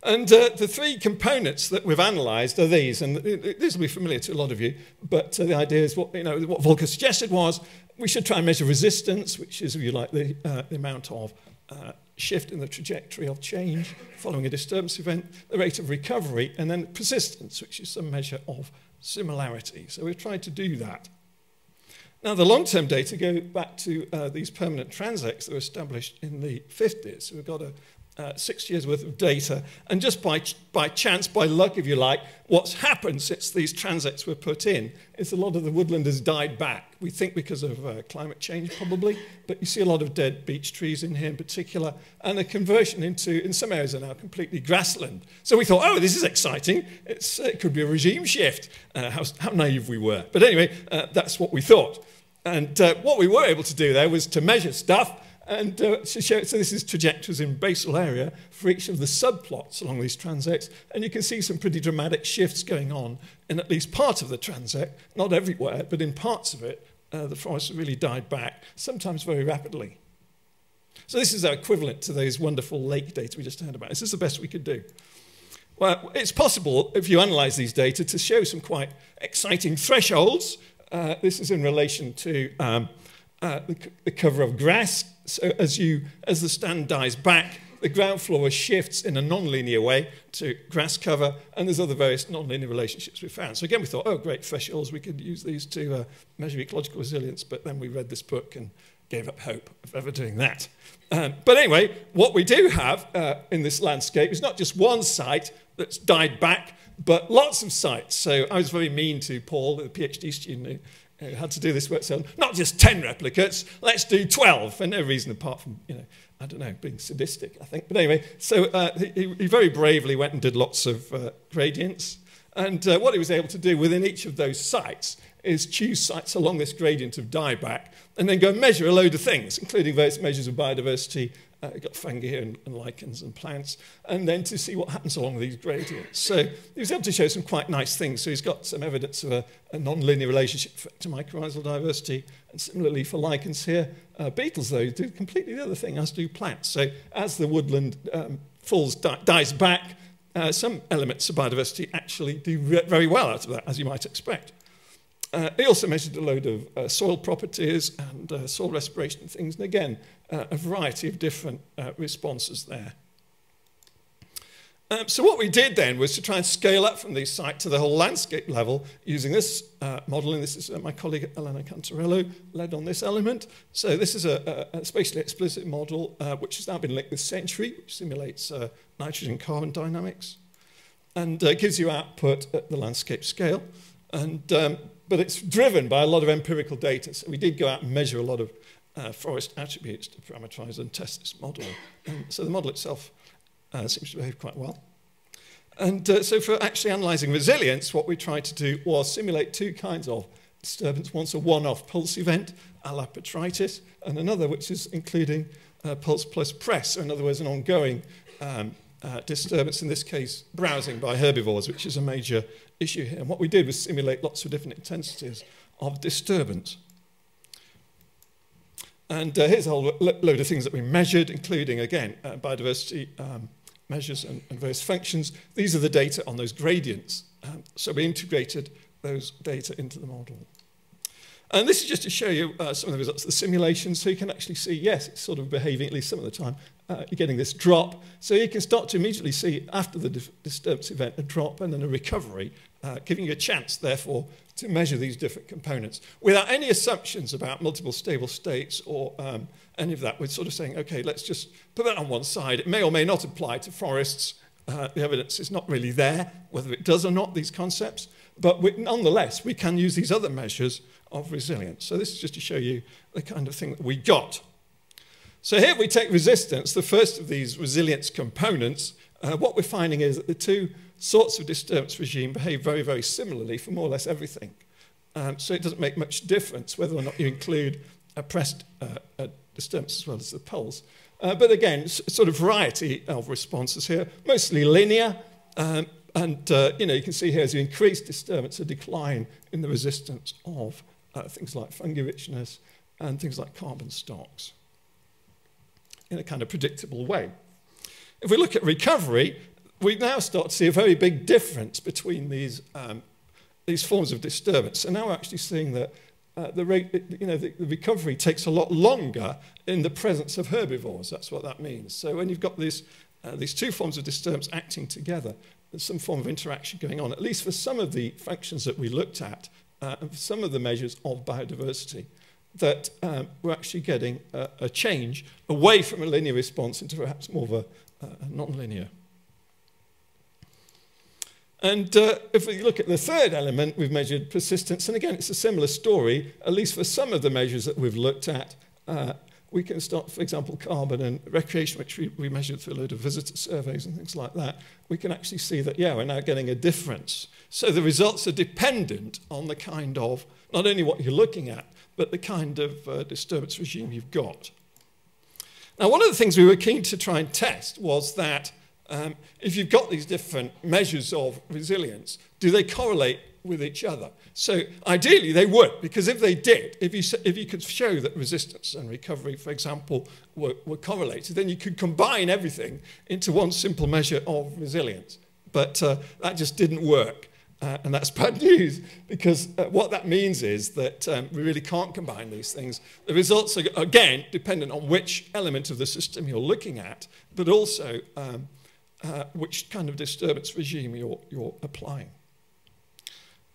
And uh, the three components that we've analysed are these, and these will be familiar to a lot of you, but uh, the idea is what, you know, what Volker suggested was we should try and measure resistance, which is, if you like, the, uh, the amount of uh, shift in the trajectory of change following a disturbance event, the rate of recovery, and then persistence, which is some measure of similarity. So we've tried to do that. Now, the long-term data go back to uh, these permanent transects that were established in the 50s. So we've got a, uh, six years worth of data. And just by, ch by chance, by luck, if you like, what's happened since these transects were put in is a lot of the woodland has died back. We think because of uh, climate change, probably, but you see a lot of dead beech trees in here in particular, and a conversion into, in some areas are now completely grassland. So we thought, oh, this is exciting. It's, it could be a regime shift. Uh, how, how naive we were. But anyway, uh, that's what we thought. And uh, what we were able to do there was to measure stuff and uh, so this is trajectories in basal area for each of the subplots along these transects. And you can see some pretty dramatic shifts going on in at least part of the transect, not everywhere, but in parts of it, uh, the forest really died back, sometimes very rapidly. So this is our equivalent to those wonderful lake data we just heard about. This is the best we could do. Well, it's possible, if you analyze these data, to show some quite exciting thresholds uh, this is in relation to um, uh, the, the, cover of grass. So as, you, as the stand dies back, the ground floor shifts in a non-linear way to grass cover, and there's other various non-linear relationships we found. So again, we thought, oh, great thresholds, we could use these to uh, measure ecological resilience, but then we read this book and gave up hope of ever doing that. Um, but anyway, what we do have uh, in this landscape is not just one site that's died back, but lots of sites. So I was very mean to Paul, the PhD student who, had to do this work. So not just 10 replicates, let's do 12 for no reason apart from, you know, I don't know, being sadistic, I think. But anyway, so uh, he, he, very bravely went and did lots of uh, gradients. And uh, what he was able to do within each of those sites is choose sites along this gradient of dieback and then go measure a load of things, including various measures of biodiversity uh, got fungi and, and lichens and plants, and then to see what happens along these gradients. So he was able to show some quite nice things. So he's got some evidence of a, a non-linear relationship to mycorrhizal diversity, and similarly for lichens here. Uh, beetles, though, do completely the other thing, as do plants. So as the woodland um, falls, di dies back, uh, some elements of biodiversity actually do very well out of that, as you might expect. Uh, he also measured a load of uh, soil properties and uh, soil respiration things. And again, uh, a variety of different uh, responses there. Um, so what we did then was to try and scale up from these sites to the whole landscape level using this uh, model, and this is uh, my colleague Elena Cantarello led on this element. So this is a, a, a spatially explicit model uh, which has now been linked with Century, which simulates uh, nitrogen carbon dynamics, and uh, gives you output at the landscape scale. And um, but it's driven by a lot of empirical data. So we did go out and measure a lot of uh, forest attributes to parameterize and test this model. (clears throat) So the model itself uh, seems to behave quite well. And uh, so for actually analyzing resilience, what we tried to do was simulate two kinds of disturbance. One's a one-off pulse event, a la Petraitis, and another which is including uh, pulse plus press, so in other words, an ongoing um, uh, disturbance, in this case, browsing by herbivores, which is a major issue here. And what we did was simulate lots of different intensities of disturbance. And uh, here's a whole lo load of things that we measured, including, again, uh, biodiversity um, measures and, and various functions. These are the data on those gradients. Um, so we integrated those data into the model. And this is just to show you uh, some of the results of the simulation, so you can actually see, yes, it's sort of behaving, at least some of the time, uh, you're getting this drop. So you can start to immediately see, after the disturbance event, a drop and then a recovery uh, giving you a chance, therefore, to measure these different components without any assumptions about multiple stable states or um, any of that. We're sort of saying, okay, let's just put that on one side. It may or may not apply to forests. Uh, the evidence is not really there, whether it does or not, these concepts. But we, nonetheless, we can use these other measures of resilience. So this is just to show you the kind of thing that we got. So here we take resistance, the first of these resilience components. Uh, what we're finding is that the two sorts of disturbance regime behave very, very similarly for more or less everything. Um, so it doesn't make much difference whether or not you include a pressed uh, a disturbance as well as the pulse. Uh, but again, sort of variety of responses here, mostly linear. Um, and uh, you know, you can see here as you increase disturbance, a decline in the resistance of uh, things like fungi richness and things like carbon stocks in a kind of predictable way. If we look at recovery, we now start to see a very big difference between these, um, these forms of disturbance. So now we're actually seeing that uh, the, you know, the, the recovery takes a lot longer in the presence of herbivores. That's what that means. So when you've got these, uh, these two forms of disturbance acting together, there's some form of interaction going on, at least for some of the functions that we looked at, uh, and for some of the measures of biodiversity, that um, we're actually getting a, a, change away from a linear response into perhaps more of a, a non-linear and uh, if we look at the third element, we've measured persistence. And again, it's a similar story, at least for some of the measures that we've looked at. Uh, we can start, for example, carbon and recreation, which we, we measured through a load of visitor surveys and things like that. We can actually see that, yeah, we're now getting a difference. So the results are dependent on the kind of, not only what you're looking at, but the kind of uh, disturbance regime you've got. Now, one of the things we were keen to try and test was that um, if you've got these different measures of resilience, do they correlate with each other? So ideally they would, because if they did, if you, if you could show that resistance and recovery, for example, were, were correlated, then you could combine everything into one simple measure of resilience. But uh, that just didn't work. Uh, and that's (laughs) bad news because uh, what that means is that um, we really can't combine these things. The results are, again, dependent on which element of the system you're looking at, but also um, uh, which kind of disturbance regime you're, you're applying.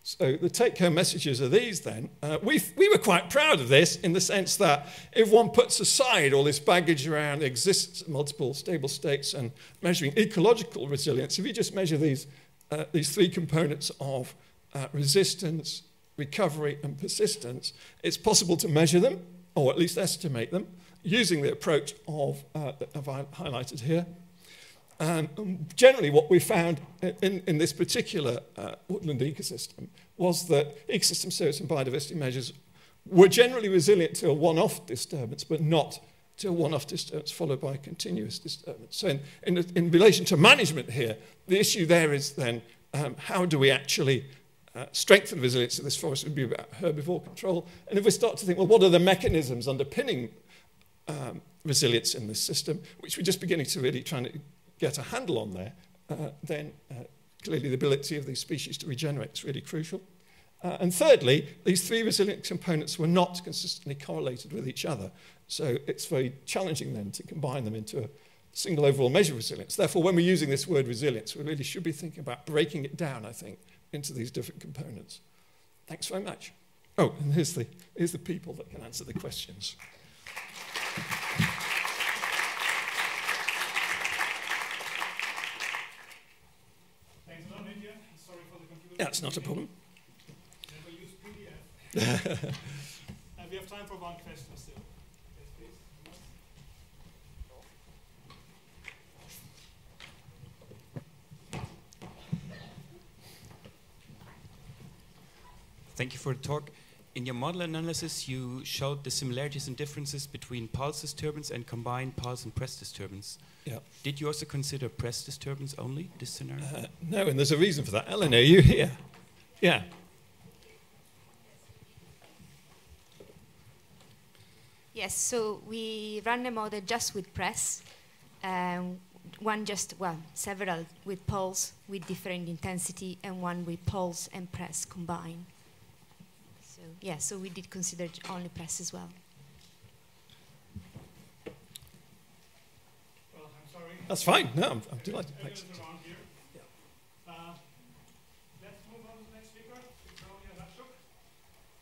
So the take-home messages are these then. Uh, we we were quite proud of this in the sense that if one puts aside all this baggage around of multiple stable states and measuring ecological resilience, if you just measure these, uh, these three components of uh, resistance, recovery, and persistence, it's possible to measure them, or at least estimate them, using the approach of, uh, that I've highlighted here. Um, generally, what we found in, in this particular uh, woodland ecosystem was that ecosystem service and biodiversity measures were generally resilient to a one-off disturbance, but not to a one-off disturbance followed by a continuous disturbance. So in, in, in relation to management here, the issue there is then um, how do we actually uh, strengthen the resilience of this forest would be about herbivore control. And if we start to think, well, what are the mechanisms underpinning um, resilience in this system, which we're just beginning to really try to get a handle on there, uh, then uh, clearly the ability of these species to regenerate is really crucial. Uh, and thirdly, these three resilient components were not consistently correlated with each other. So it's very challenging then to combine them into a single overall measure of resilience. Therefore, when we're using this word resilience, we really should be thinking about breaking it down, I think, into these different components. Thanks very much. Oh, and here's the, here's the people that can answer the questions. Thanks a lot, Lydia. Sorry for the confusion. That's not a problem. Never use PDF. and we have time for one question still. Thank you for the talk. In your model analysis, you showed the similarities and differences between pulse disturbance and combined pulse and press disturbance. Yeah. Did you also consider press disturbance only, this scenario? Uh, no, and there's a reason for that. Ellen, are you here? Yeah. Yes, so we run a model just with press, um, one just, well, several with pulse with different intensity, and one with pulse and press combined. So, yeah, so we did consider only press as well. Well, I'm sorry. That's fine. No, I'm, I'm delighted. Thanks. is around here. Uh, let's move on to the next speaker, Victoria Radchuk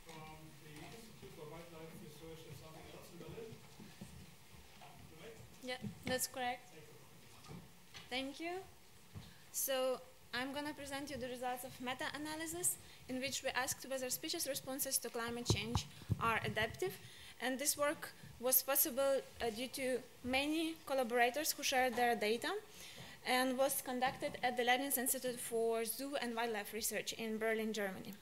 from the Institute for Wildlife Research and something else in Berlin. Right? Yeah, that's correct. Thank you. So I'm going to present you the results of meta-analysis in which we asked whether species responses to climate change are adaptive. And this work was possible uh, due to many collaborators who shared their data and was conducted at the Leibniz Institute for Zoo and Wildlife Research in Berlin, Germany.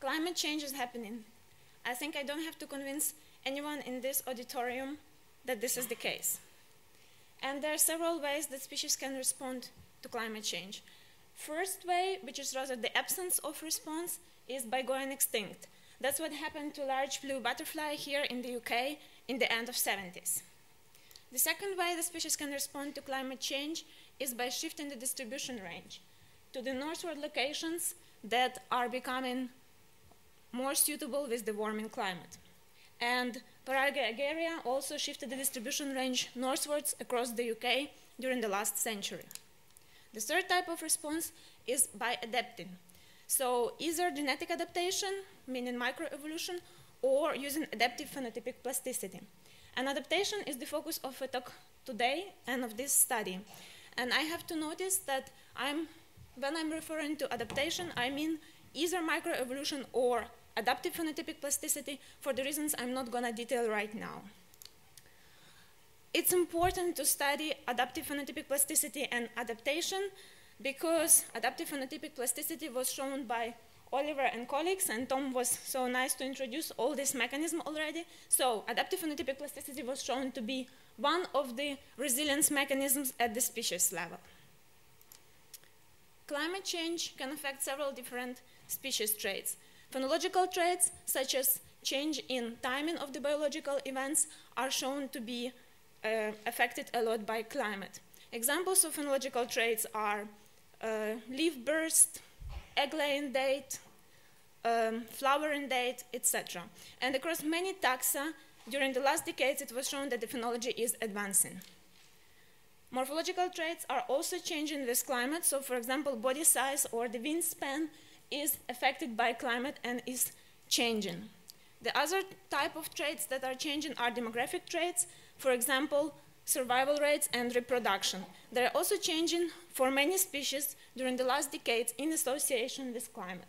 Climate change is happening. I think I don't have to convince anyone in this auditorium that this is the case. And there are several ways that species can respond to climate change. First way, which is rather the absence of response, is by going extinct. That's what happened to large blue butterfly here in the UK in the end of 70s. The second way the species can respond to climate change is by shifting the distribution range to the northward locations that are becoming more suitable with the warming climate. And Pararge aegeria also shifted the distribution range northwards across the UK during the last century. The third type of response is by adapting. So either genetic adaptation, meaning microevolution, or using adaptive phenotypic plasticity. And adaptation is the focus of a talk today and of this study. And I have to notice that I'm, when I'm referring to adaptation, I mean either microevolution or adaptive phenotypic plasticity for the reasons I'm not going to detail right now. It's important to study adaptive phenotypic plasticity and adaptation because adaptive phenotypic plasticity was shown by Oliver and colleagues, and Tom was so nice to introduce all this mechanism already. So adaptive phenotypic plasticity was shown to be one of the resilience mechanisms at the species level. Climate change can affect several different species traits. Phenological traits, such as change in timing of the biological events, are shown to be uh, affected a lot by climate. Examples of phenological traits are uh, leaf burst, egg laying date, um, flowering date, etc. And across many taxa, during the last decades, it was shown that the phenology is advancing. Morphological traits are also changing with climate. So, for example, body size or the wingspan is affected by climate and is changing. The other type of traits that are changing are demographic traits, for example, survival rates and reproduction. They're also changing for many species during the last decades in association with climate.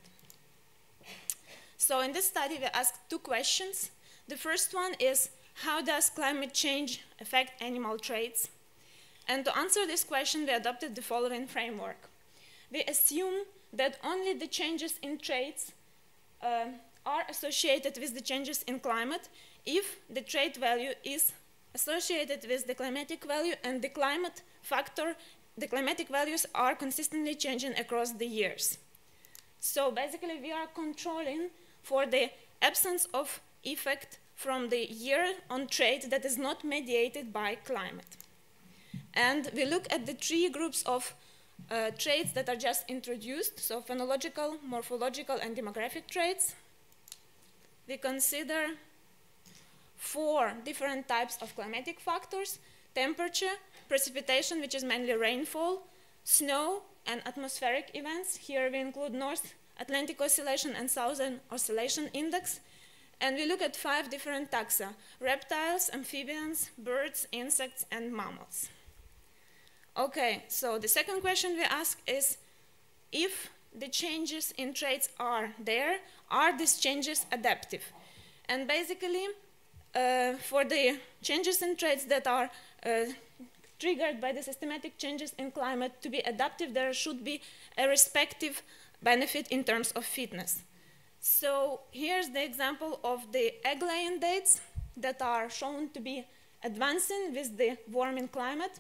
So in this study, we asked two questions. The first one is, how does climate change affect animal traits? And to answer this question, we adopted the following framework. We assume that only the changes in traits uh, are associated with the changes in climate if the trait value is associated with the climatic value and the climate factor, the climatic values are consistently changing across the years. So basically we are controlling for the absence of effect from the year on trait that is not mediated by climate. And we look at the three groups of uh, traits that are just introduced, so phenological, morphological, and demographic traits. We consider four different types of climatic factors, temperature, precipitation, which is mainly rainfall, snow, and atmospheric events. Here we include North Atlantic Oscillation and Southern Oscillation Index. And we look at five different taxa, reptiles, amphibians, birds, insects, and mammals. Okay, so the second question we ask is, if the changes in traits are there, are these changes adaptive? And basically, uh, for the changes in traits that are uh, triggered by the systematic changes in climate to be adaptive, there should be a respective benefit in terms of fitness. So here's the example of the egg laying dates that are shown to be advancing with the warming climate.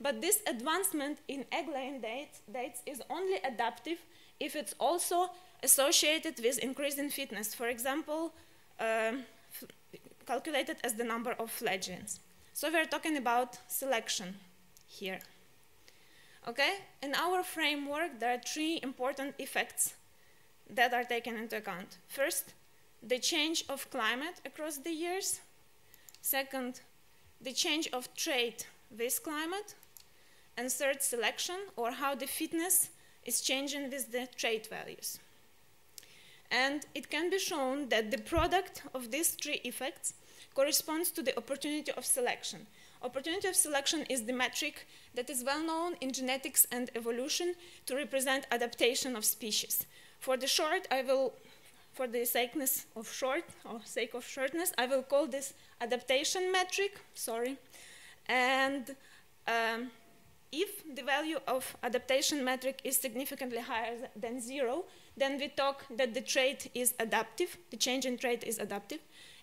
But this advancement in egg laying dates, dates is only adaptive if it's also associated with increase in fitness. For example, um, calculated as the number of fledglings. So we're talking about selection here. Okay, in our framework, there are three important effects that are taken into account. First, the change of climate across the years. Second, the change of trait with climate. And third, selection, or how the fitness is changing with the trait values. And it can be shown that the product of these three effects corresponds to the opportunity of selection. Opportunity of selection is the metric that is well known in genetics and evolution to represent adaptation of species. For the short, I will, for the sakeness of short, or sake of shortness, I will call this adaptation metric, sorry. And um, if the value of adaptation metric is significantly higher than zero, then we talk that the trait is adaptive, the change in trait is adaptive.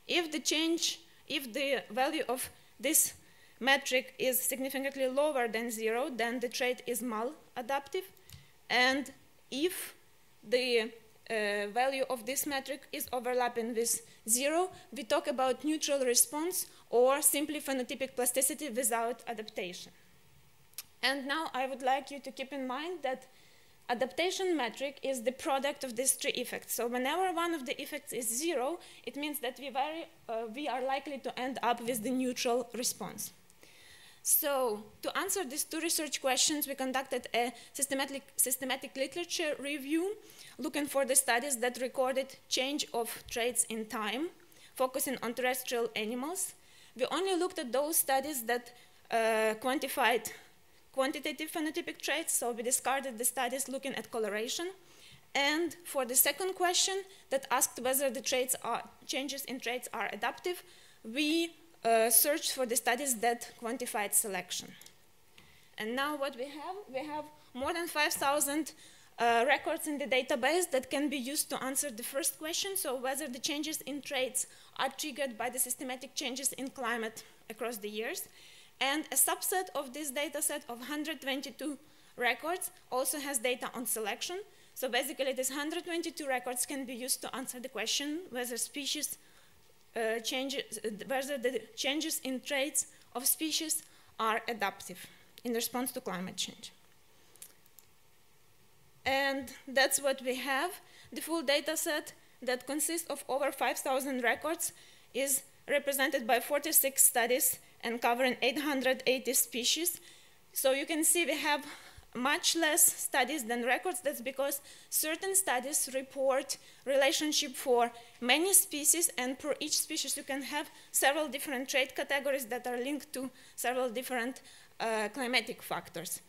If the change, if the value of this metric is significantly lower than zero, then the trait is maladaptive. And if the uh, value of this metric is overlapping with zero, we talk about neutral response or simply phenotypic plasticity without adaptation. And now I would like you to keep in mind that adaptation metric is the product of these three effects. So whenever one of the effects is zero, it means that we, uh, we are likely to end up with the neutral response. So to answer these two research questions, we conducted a systematic, systematic literature review looking for the studies that recorded change of traits in time, focusing on terrestrial animals. We only looked at those studies that uh, quantified quantitative phenotypic traits, so we discarded the studies looking at coloration. And for the second question that asked whether the traits are, changes in traits are adaptive, we uh, searched for the studies that quantified selection. And now what we have, we have more than 5,000 uh, records in the database that can be used to answer the first question, so whether the changes in traits are triggered by the systematic changes in climate across the years. And a subset of this data set of 122 records also has data on selection. So basically, these 122 records can be used to answer the question whether species uh, changes, whether the changes in traits of species are adaptive in response to climate change. And that's what we have. The full data set that consists of over 5,000 records is represented by 46 studies and covering 880 species. So you can see we have much less studies than records. That's because certain studies report relationship for many species, and for each species you can have several different trait categories that are linked to several different uh, climatic factors.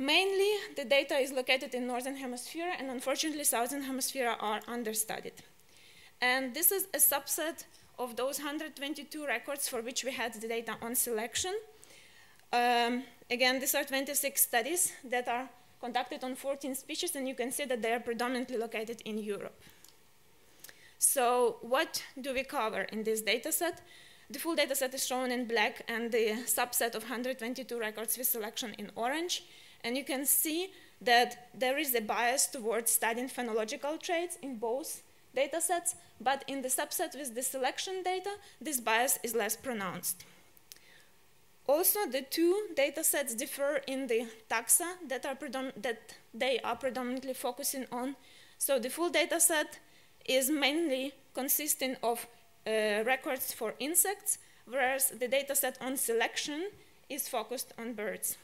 Mainly, the data is located in northern hemisphere, and unfortunately, southern hemisphere are understudied. And this is a subset of those 122 records for which we had the data on selection. Um, again, these are 26 studies that are conducted on 14 species, and you can see that they are predominantly located in Europe. So what do we cover in this data set? The full data set is shown in black and the subset of 122 records with selection in orange. And you can see that there is a bias towards studying phenological traits in both data sets, but in the subset with the selection data, this bias is less pronounced. Also, the two data sets differ in the taxa that, are that they are predominantly focusing on. So the full data set is mainly consisting of uh, records for insects, whereas the data set on selection is focused on birds.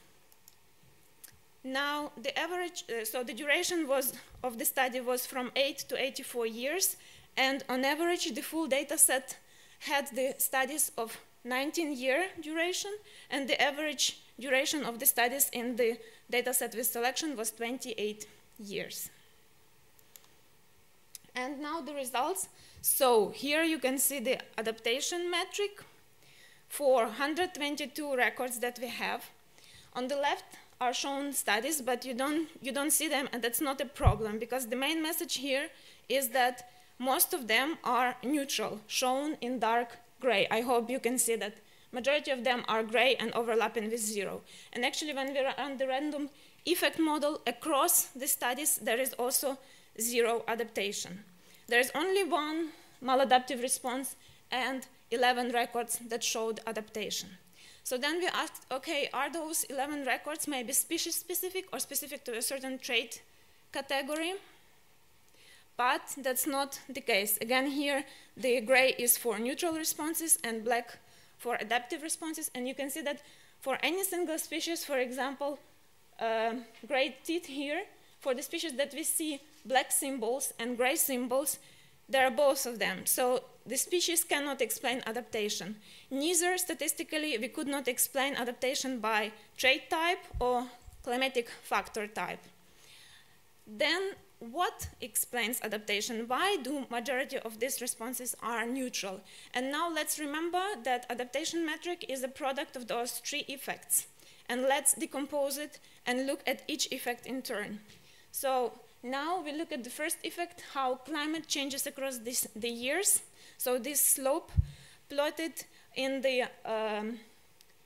Now, the average, uh, so the duration was, of the study was from 8 to 84 years, and on average, the full data set had the studies of 19 year duration, and the average duration of the studies in the dataset with selection was 28 years. And now the results. So here you can see the adaptation metric for 122 records that we have. On the left are shown studies, but you don't, you don't see them, and that's not a problem because the main message here is that most of them are neutral, shown in dark gray. I hope you can see that. Majority of them are gray and overlapping with zero. And actually, when we run the random effect model across the studies, there is also zero adaptation. There is only one maladaptive response and 11 records that showed adaptation. So then we asked, okay, are those 11 records maybe species specific or specific to a certain trait category? But that's not the case. Again, here the gray is for neutral responses and black for adaptive responses. And you can see that for any single species, for example, uh, great tit here, for the species that we see black symbols and gray symbols, there are both of them. So the species cannot explain adaptation. Neither statistically we could not explain adaptation by trait type or climatic factor type. Then what explains adaptation? Why do majority of these responses are neutral? And now let's remember that adaptation metric is a product of those three effects. And let's decompose it and look at each effect in turn. So now we look at the first effect, how climate changes across this, the years. So this slope plotted in the, um,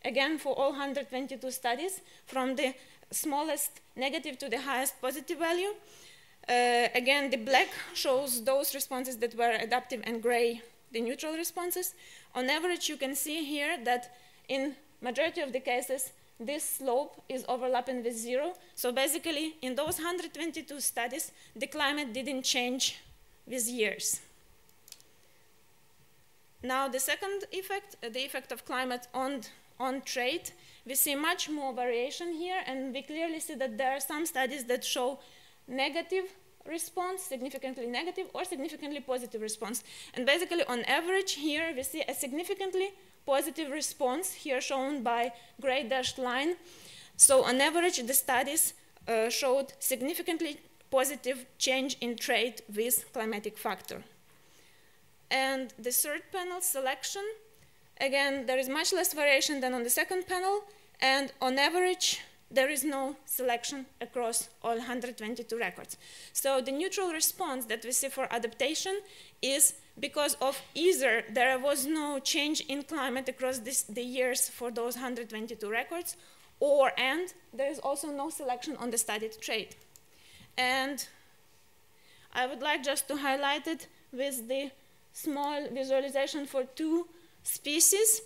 again for all 122 studies, from the smallest negative to the highest positive value. Uh, again, the black shows those responses that were adaptive and gray, the neutral responses. On average, you can see here that in majority of the cases, this slope is overlapping with zero. So basically, in those 122 studies, the climate didn't change with years. Now, the second effect, uh, the effect of climate on, on trait, we see much more variation here, and we clearly see that there are some studies that show negative response, significantly negative, or significantly positive response. And basically, on average, here we see a significantly positive response, here shown by gray dashed line. So on average, the studies uh, showed significantly positive change in trait with climatic factor. And the third panel, selection, again, there is much less variation than on the second panel, and on average, there is no selection across all 122 records. So the neutral response that we see for adaptation is because of either there was no change in climate across this, the years for those 122 records, or and there is also no selection on the studied trait. And I would like just to highlight it with the small visualization for two species.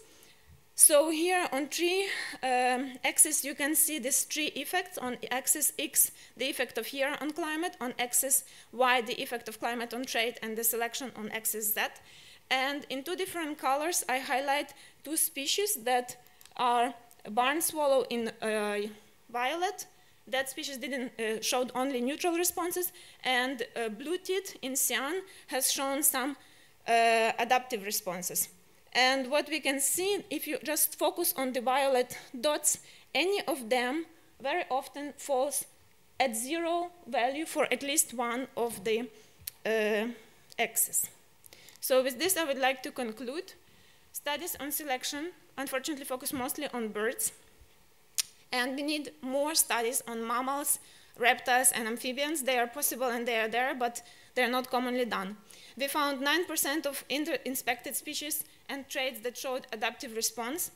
So here on tree um, axis, you can see these three effects. On axis X, the effect of here on climate. On axis Y, the effect of climate on trait and the selection on axis Z. And in two different colors, I highlight two species that are barn swallow in uh, violet. That species didn't uh, showed only neutral responses, and uh, blue tit in cyan has shown some uh, adaptive responses. And what we can see, if you just focus on the violet dots, any of them very often falls at zero value for at least one of the uh, axes. So with this, I would like to conclude. Studies on selection, unfortunately, focus mostly on birds. And we need more studies on mammals, reptiles, and amphibians. They are possible and they are there, but they're not commonly done. We found 9% of inspected species and traits that showed adaptive response.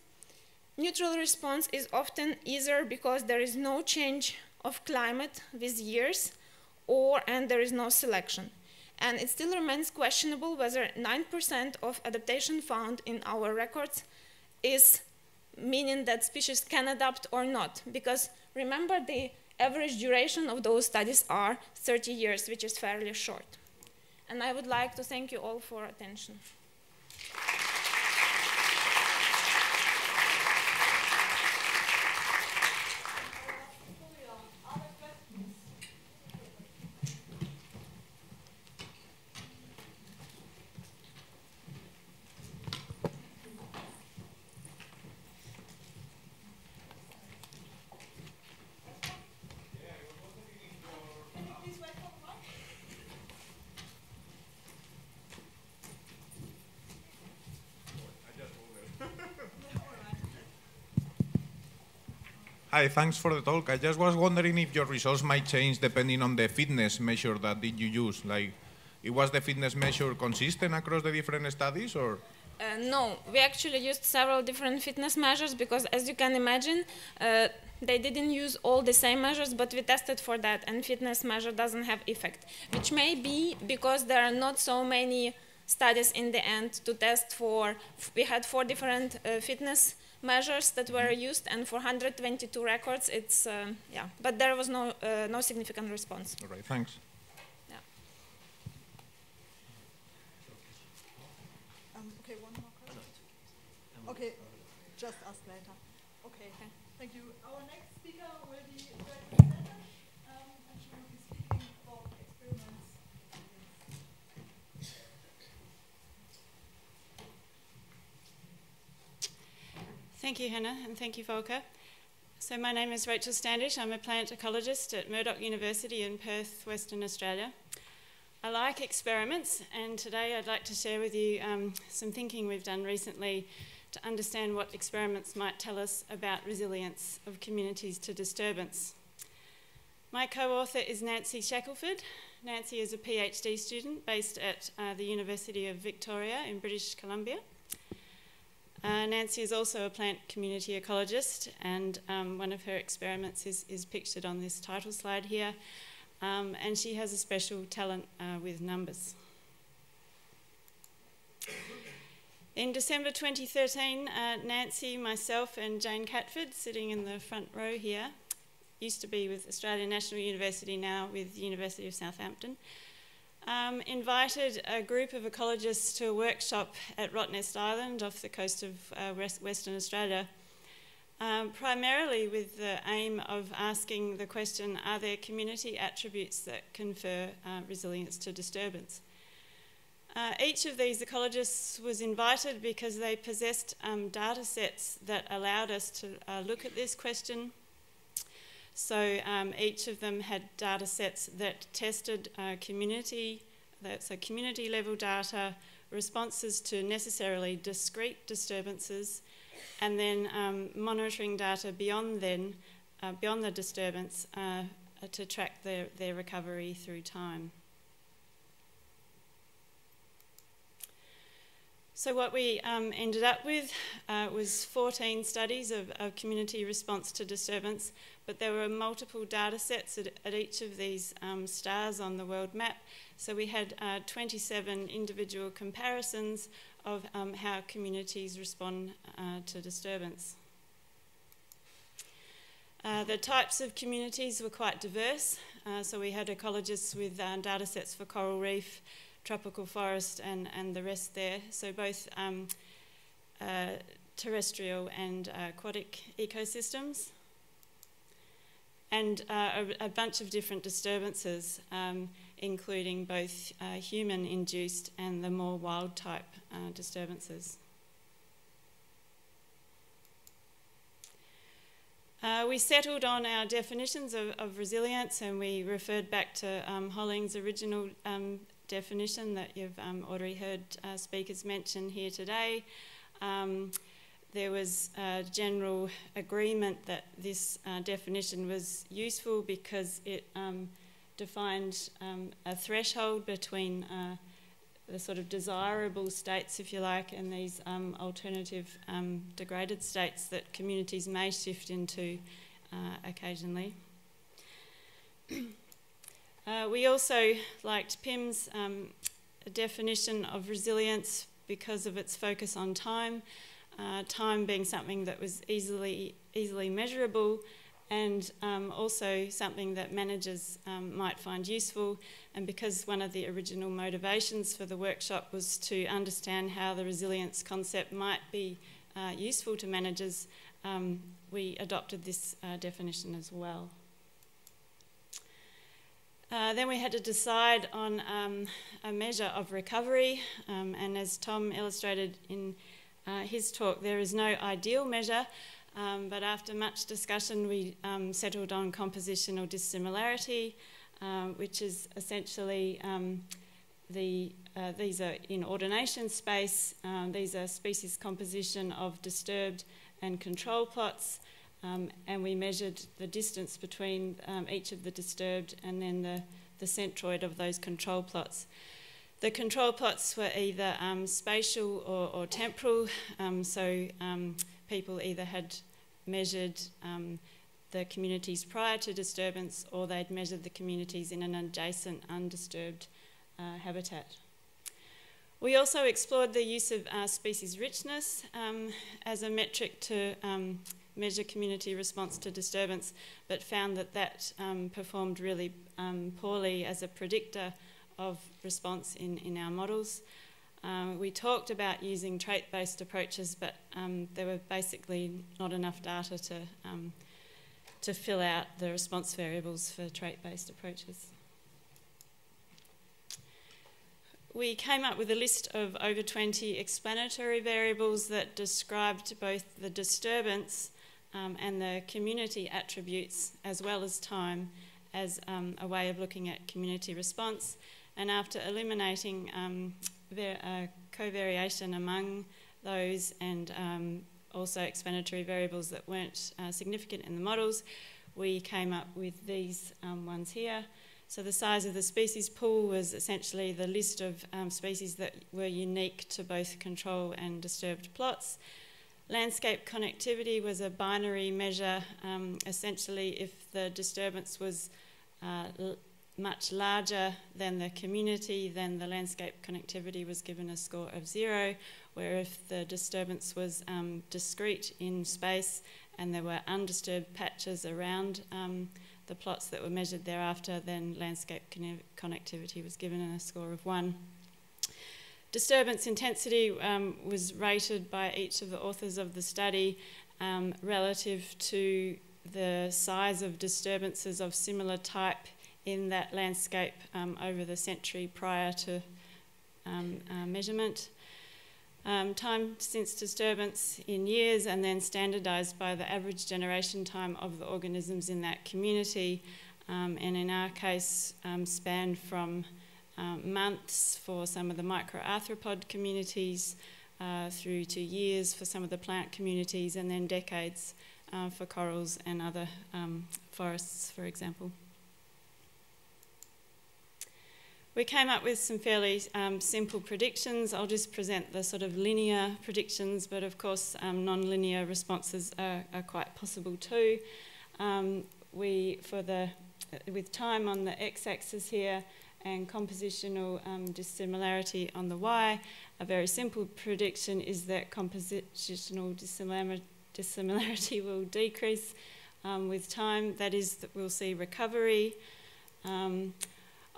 Neutral response is often either because there is no change of climate with years or and there is no selection. And it still remains questionable whether 9% of adaptation found in our records is meaning that species can adapt or not. Because remember, the average duration of those studies are 30 years, which is fairly short. And I would like to thank you all for your attention. Hi, thanks for the talk. I just was wondering if your results might change depending on the fitness measure that did you use. Like, it was the fitness measure consistent across the different studies, or? Uh, no, we actually used several different fitness measures because, as you can imagine, uh, they didn't use all the same measures, but we tested for that, and fitness measure doesn't have effect, which may be because there are not so many studies in the end to test for. We had four different uh, fitness measures that were used, and for 122 records, it's uh, yeah. But there was no uh, no significant response. All right, thanks. Yeah. Um, okay, one more question. Okay, just ask later. Okay, thank you. Our next speaker will be Rachel Standish, um, and she will be speaking about experiments. Thank you, Hanna, and thank you, Volker. So my name is Rachel Standish. I'm a plant ecologist at Murdoch University in Perth, Western Australia. I like experiments, and today I'd like to share with you um, some thinking we've done recently to understand what experiments might tell us about resilience of communities to disturbance. My co-author is Nancy Shackelford. Nancy is a PhD student based at uh, the University of Victoria in British Columbia. Uh, Nancy is also a plant community ecologist, and um, one of her experiments is, is, pictured on this title slide here. Um, and she has a special talent uh, with numbers. In December 2013, uh, Nancy, myself, and Jane Catford, sitting in the front row here, used to be with Australian National University, now with the University of Southampton, um, invited a group of ecologists to a workshop at Rottnest Island off the coast of uh, West Western Australia, um, primarily with the aim of asking the question are there community attributes that confer uh, resilience to disturbance? Uh, each of these ecologists was invited because they possessed um, data sets that allowed us to uh, look at this question so um, each of them had data sets that tested uh, community, so community level data, responses to necessarily discrete disturbances, and then um, monitoring data beyond then, uh, beyond the disturbance, uh, to track their, their recovery through time. So what we um, ended up with uh, was 14 studies of, of, community response to disturbance, but there were multiple data sets at, at each of these um, stars on the world map. So we had uh, 27 individual comparisons of um, how communities respond uh, to disturbance. Uh, the types of communities were quite diverse. Uh, so we had ecologists with uh, data sets for coral reef, tropical forest and, and the rest there. So both um, uh, terrestrial and aquatic ecosystems. And uh, a, a, bunch of different disturbances, um, including both uh, human-induced and the more wild-type uh, disturbances. Uh, we settled on our definitions of, of, resilience and we referred back to um, Holling's original um, definition that you've um, already heard uh, speakers mention here today. There was a general agreement that this uh, definition was useful because it um, defined um, a threshold between uh, the sort of desirable states, if you like, and these um, alternative um, degraded states that communities may shift into uh, occasionally. (clears throat) Uh, we also liked Pimm's um, definition of resilience because of its focus on time, uh, time being something that was easily, easily measurable and um, also something that managers um, might find useful. And because one of the original motivations for the workshop was to understand how the resilience concept might be uh, useful to managers, um, we adopted this uh, definition as well. Uh, then we had to decide on um, a measure of recovery, um, and as Tom illustrated in uh, his talk, there is no ideal measure, um, but after much discussion, we um, settled on compositional dissimilarity, uh, which is essentially um, the uh, these are in ordination space. these are species composition of disturbed and control plots. um, and we measured the distance between um, each of the disturbed and then the, the centroid of those control plots. The control plots were either um, spatial or, or temporal, um, so um, people either had measured um, the communities prior to disturbance or they'd measured the communities in an adjacent undisturbed uh, habitat. We also explored the use of uh, species richness um, as a metric to um, measure community response to disturbance, but found that that um, performed really poorly as a predictor of response in, in our models. Um, we talked about using trait-based approaches, but um, there were basically not enough data to, um, to fill out the response variables for trait-based approaches. We came up with a list of over 20 explanatory variables that described both the disturbance um, and the community attributes as well as time as um, a way of looking at community response and after eliminating um, uh, covariation among those and um, also explanatory variables that weren't uh, significant in the models, we came up with these um, ones here. So the size of the species pool was essentially the list of um, species that were unique to both control and disturbed plots. Landscape connectivity was a binary measure. Um, essentially, if the disturbance was uh, much larger than the community, then the landscape connectivity was given a score of zero, where if the disturbance was um, discrete in space and there were undisturbed patches around um, the plots that were measured thereafter, then landscape connectivity was given a score of one. Disturbance intensity um, was rated by each of the authors of the study um, relative to the size of disturbances of similar type in that landscape um, over the century prior to um, uh, measurement. Um, time since disturbance in years and then standardised by the average generation time of the organisms in that community um, and in our case um, spanned from um, months for some of the microarthropod communities uh, through to years for some of the plant communities and then decades uh, for corals and other forests for example. We came up with some fairly um, simple predictions. I'll just present the sort of linear predictions, but of course, um, non-linear responses are, are, quite possible too. Um, we, for the, with time on the x-axis here and compositional um, dissimilarity on the y, a very simple prediction is that compositional dissimilar dissimilarity (laughs) will decrease um, with time. That is, that we'll see recovery.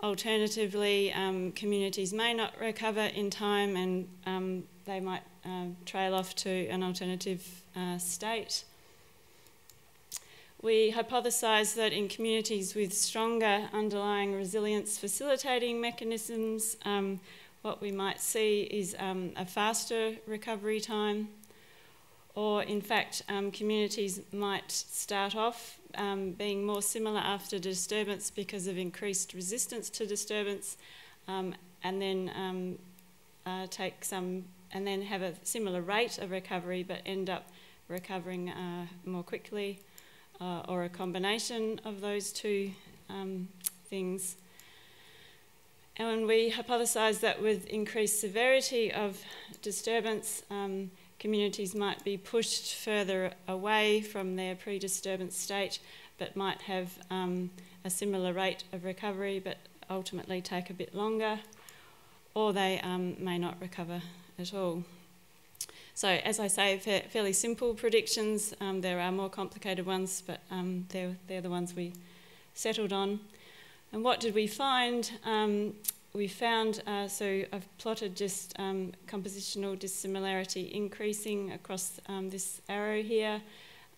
Alternatively, um, communities may not recover in time and um, they might uh, trail off to an alternative uh, state. We hypothesise that in communities with stronger underlying resilience facilitating mechanisms, um, what we might see is um, a faster recovery time or in fact um, communities might start off um, being more similar after disturbance because of increased resistance to disturbance um, and then um, uh, take some and then have a similar rate of recovery but end up recovering uh, more quickly uh, or a combination of those two um, things. And we hypothesise that with increased severity of disturbance, um, communities might be pushed further away from their pre-disturbance state but might have um, a similar rate of recovery but ultimately take a bit longer or they um, may not recover at all. So as I say, fa fairly simple predictions. Um, there are more complicated ones, but um, they're, they're the ones we settled on. And what did we find? We found, uh, so I've plotted just um, compositional dissimilarity increasing across um, this arrow here.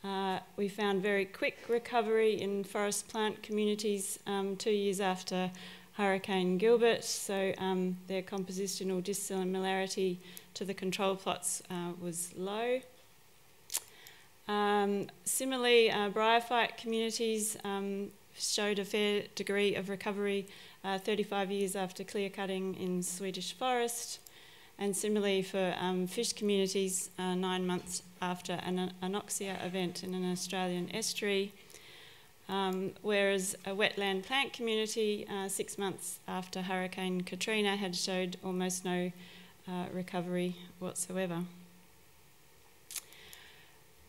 Uh, we found very quick recovery in forest plant communities um, two years after Hurricane Gilbert, so um, their compositional dissimilarity to the control plots uh, was low. Um, similarly, uh, bryophyte communities um, showed a fair degree of recovery uh, 35 years after clear cutting in Swedish forest. and similarly for um, fish communities uh, nine months after an anoxia event in an Australian estuary, um, whereas a wetland plant community uh, six months after Hurricane Katrina had showed almost no uh, recovery whatsoever.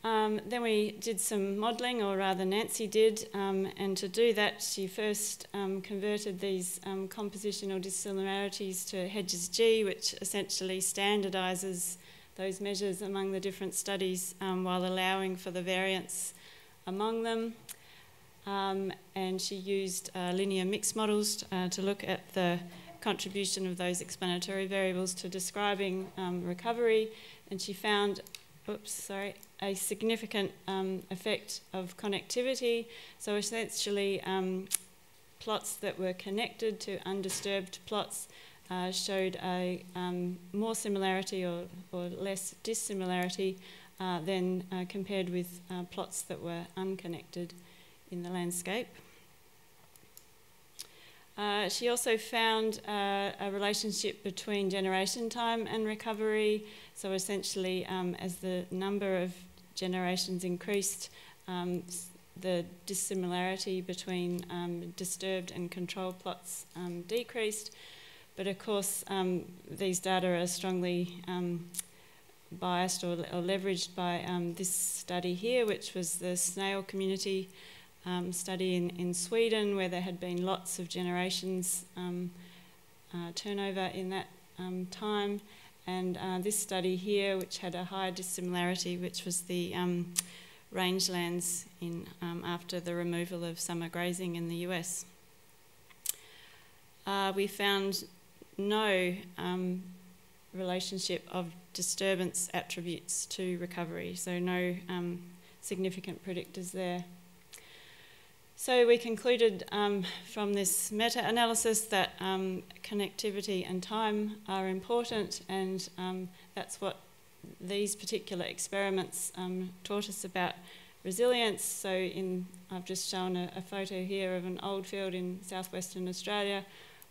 Um, then we did some modelling, or rather Nancy did, um, and to do that she first um, converted these um, compositional dissimilarities to Hedges G, which essentially standardises those measures among the different studies um, while allowing for the variance among them. Um, and she used uh, linear mixed models uh, to look at the contribution of those explanatory variables to describing recovery, and she found oops, sorry, a significant um, effect of connectivity. So essentially, um, plots that were connected to undisturbed plots uh, showed a um, more similarity or, or less dissimilarity uh, than uh, compared with uh, plots that were unconnected in the landscape. Uh, she also found uh, a relationship between generation time and recovery. So essentially, um, as the number of generations increased, um, the dissimilarity between um, disturbed and control plots um, decreased. But of course, um, these data are strongly um, biased or, or, leveraged by this study here, which was the snail community um, study in, in Sweden where there had been lots of generations um, uh, turnover in that um, time. And uh, this study here, which had a higher dissimilarity, which was the um, rangelands in, um, after the removal of summer grazing in the US. Uh, we found no um, relationship of disturbance attributes to recovery, so no significant predictors there. So we concluded um, from this meta-analysis that um, connectivity and time are important, and um, that's what these particular experiments um, taught us about resilience. So in, I've just shown a, a, photo here of an old field in southwestern Australia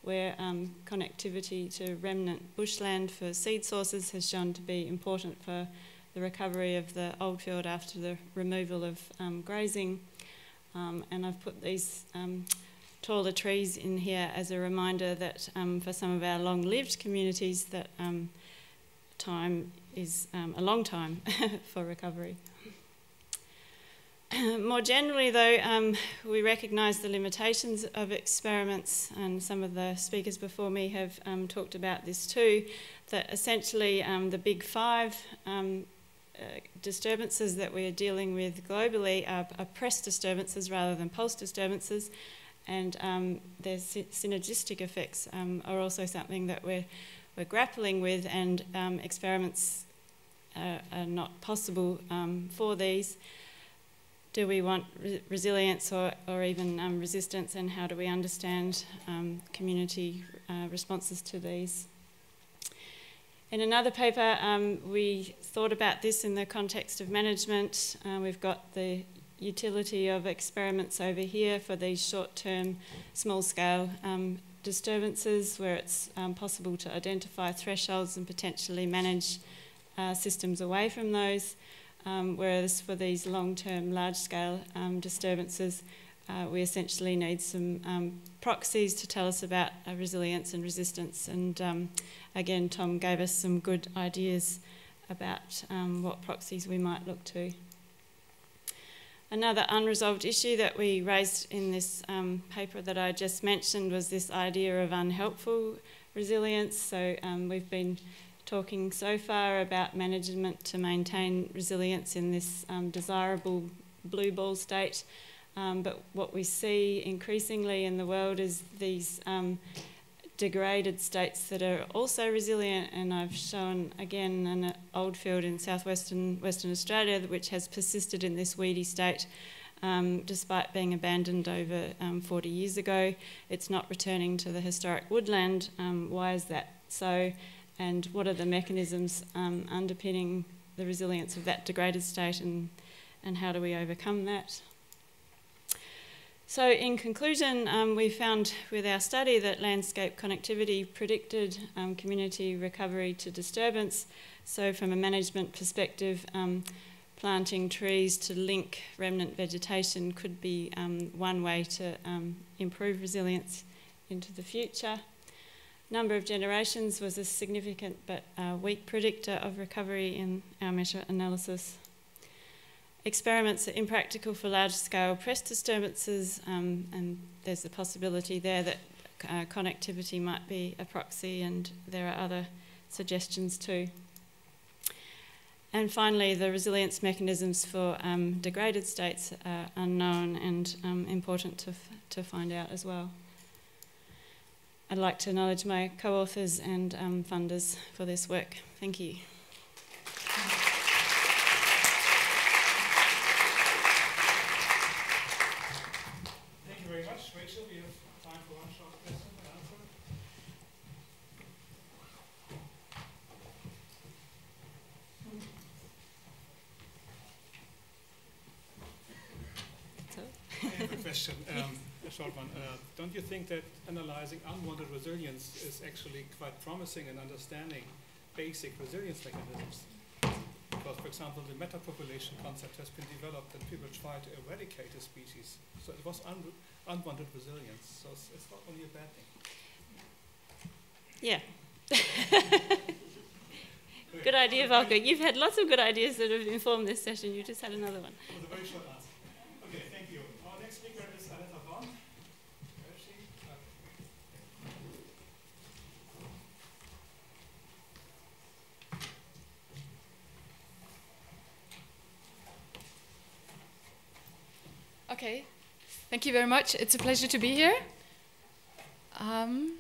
where um, connectivity to remnant bushland for seed sources has shown to be important for the recovery of the old field after the removal of um, grazing. Um, and I've put these um, taller trees in here as a reminder that um, for some of our long-lived communities that um, time is um, a long time (laughs) for recovery. (clears throat) More generally, though, um, we recognise the limitations of experiments, and some of the speakers before me have talked about this too. That essentially, the big five disturbances that we are dealing with globally are, are, press disturbances rather than pulse disturbances, and um, their sy synergistic effects um, are also something that we're, we're grappling with, and um, experiments uh, are not possible um, for these. Do we want re resilience or, or even um, resistance, and how do we understand um, community uh, responses to these? In another paper, um, we thought about this in the context of management. Uh, we've got the utility of experiments over here for these short-term, small-scale um, disturbances where it's um, possible to identify thresholds and potentially manage uh, systems away from those. Um, whereas for these long-term, large-scale um, disturbances, uh, we essentially need some um, proxies to tell us about uh, resilience and resistance. And again, Tom gave us some good ideas about um, what proxies we might look to. Another unresolved issue that we raised in this um, paper that I just mentioned was this idea of unhelpful resilience. So um, we've been talking so far about management to maintain resilience in this um, desirable blue ball state. Um, but what we see increasingly in the world is these um, degraded states that are also resilient. And I've shown again an old field in southwestern Western Australia which has persisted in this weedy state. Um, despite being abandoned over um, 40 years ago, it's not returning to the historic woodland. Um, why is that so? And what are the mechanisms um, underpinning the resilience of that degraded state, and, and how do we overcome that? So, in conclusion, um, we found with our study that landscape connectivity predicted um, community recovery to disturbance. So, from a management perspective, um, planting trees to link remnant vegetation could be um, one way to um, improve resilience into the future. Number of generations was a significant but uh, weak predictor of recovery in our meta analysis experiments are impractical for large scale press disturbances, um, and there's the possibility there that uh, connectivity might be a proxy, and there are other suggestions too. And finally, the resilience mechanisms for um, degraded states are unknown and um, important to, to find out as well. I'd like to acknowledge my co authors and um, funders for this work. Thank you. Question, um, a short one. Uh, don't you think that analyzing unwanted resilience is actually quite promising in understanding basic resilience mechanisms? Because, for example, the metapopulation concept has been developed and people try to eradicate a species. So it was un unwanted resilience. So it's, it's not only a bad thing. Yeah. (laughs) good idea, Volker. You've had lots of good ideas that have informed this session. You just had another one. Okay, thank you very much. It's a pleasure to be here. Um,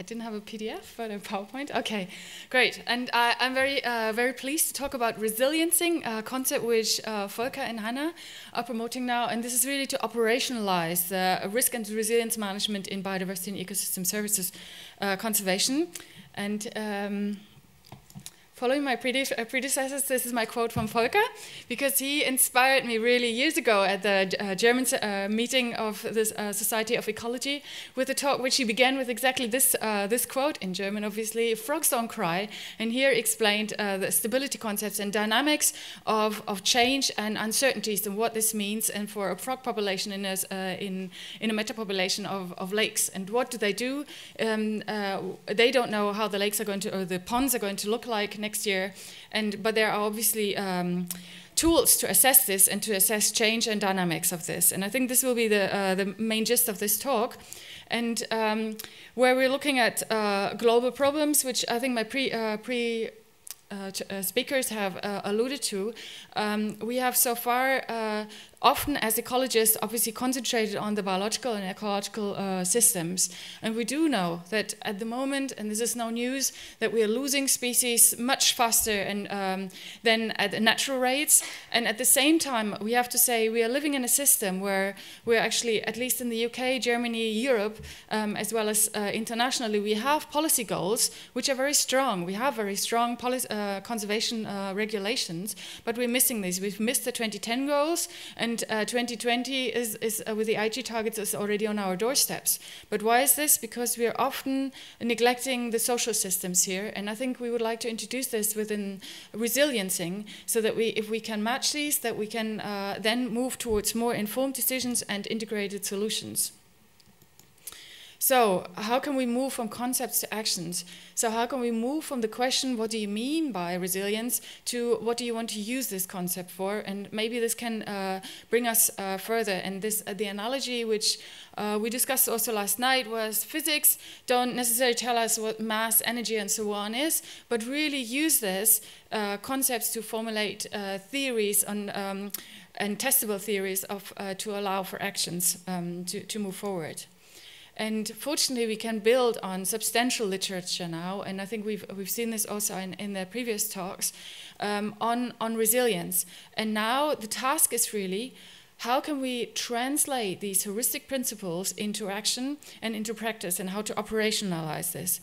I didn't have a PDF, but a PowerPoint. Okay, great. And uh, I'm very, uh, very pleased to talk about resiliencing, a concept which uh, Volker and Hanna are promoting now. And this is really to operationalize the risk and resilience management in biodiversity and ecosystem services uh, conservation. And um, following my uh, predecessors, this is my quote from Volker, because he inspired me really years ago at the uh, German uh, meeting of the uh, Society of Ecology with a talk which he began with exactly this, uh, this quote in German, obviously, frogs don't cry, and here explained uh, the stability concepts and dynamics of, of change and uncertainties and what this means and for a frog population in a, in, in a metapopulation of, of lakes. And what do they do? Um, they don't know how the lakes are going to, or the ponds are going to look like next year. And, but there are obviously um, tools to assess this and to assess change and dynamics of this. And I think this will be the, uh, the main gist of this talk. And um, where we're looking at uh, global problems, which I think my pre, uh, pre uh, uh, speakers have uh, alluded to, um, we have so far uh, often as ecologists obviously concentrated on the biological and ecological uh, systems. And we do know that at the moment, and this is no news, that we are losing species much faster and, um, than at natural rates. And at the same time, we have to say we are living in a system where we're actually, at least in the UK, Germany, Europe, um, as well as uh, internationally, we have policy goals which are very strong. We have very strong uh, conservation uh, regulations, but we're missing these. We've missed the 2010 goals, and uh, 2020 is, is uh, with the Aichi targets is already on our doorsteps. But why is this? Because we are often neglecting the social systems here, and I think we would like to introduce this within resiliencing, so that we, if we can match these, that we can uh, then move towards more informed decisions and integrated solutions. So, how can we move from concepts to actions? So, how can we move from the question, what do you mean by resilience, to what do you want to use this concept for? And maybe this can uh, bring us uh, further. And this, uh, the analogy which uh, we discussed also last night was physics don't necessarily tell us what mass, energy, and so on is, but really use this uh, concepts to formulate uh, theories on. Um, and testable theories of, to allow for actions um, to, to move forward. And fortunately, we can build on substantial literature now, and I think we've, we've seen this also in, in the previous talks, um, on, on resilience. And now the task is really how can we translate these heuristic principles into action and into practice, and how to operationalize this?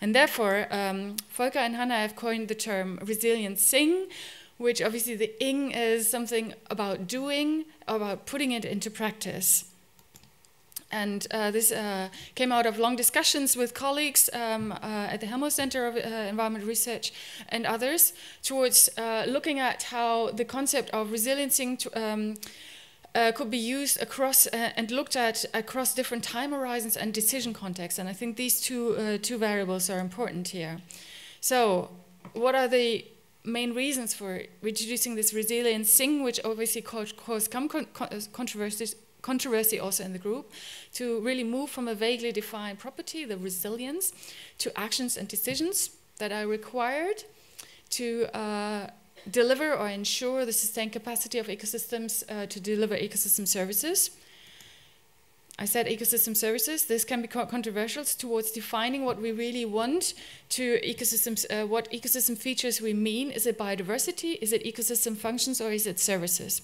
And therefore, um, Volker and Hanna have coined the term resilience-ing, which obviously the ing is something about doing, about putting it into practice. And uh, this uh, came out of long discussions with colleagues um, uh, at the Helmholtz Center of uh, Environment Research and others towards uh, looking at how the concept of resiliency um, uh, could be used across and looked at across different time horizons and decision contexts. And I think these two, two variables are important here. So, what are the main reasons for reducing this resiliency, which obviously caused, caused some con controversies controversy also in the group, to really move from a vaguely defined property, the resilience, to actions and decisions that are required to uh, deliver or ensure the sustained capacity of ecosystems uh, to deliver ecosystem services. I said ecosystem services. This can be controversial towards defining what we really want to ecosystems, uh, what ecosystem features we mean. Is it biodiversity? Is it ecosystem functions? Or is it services?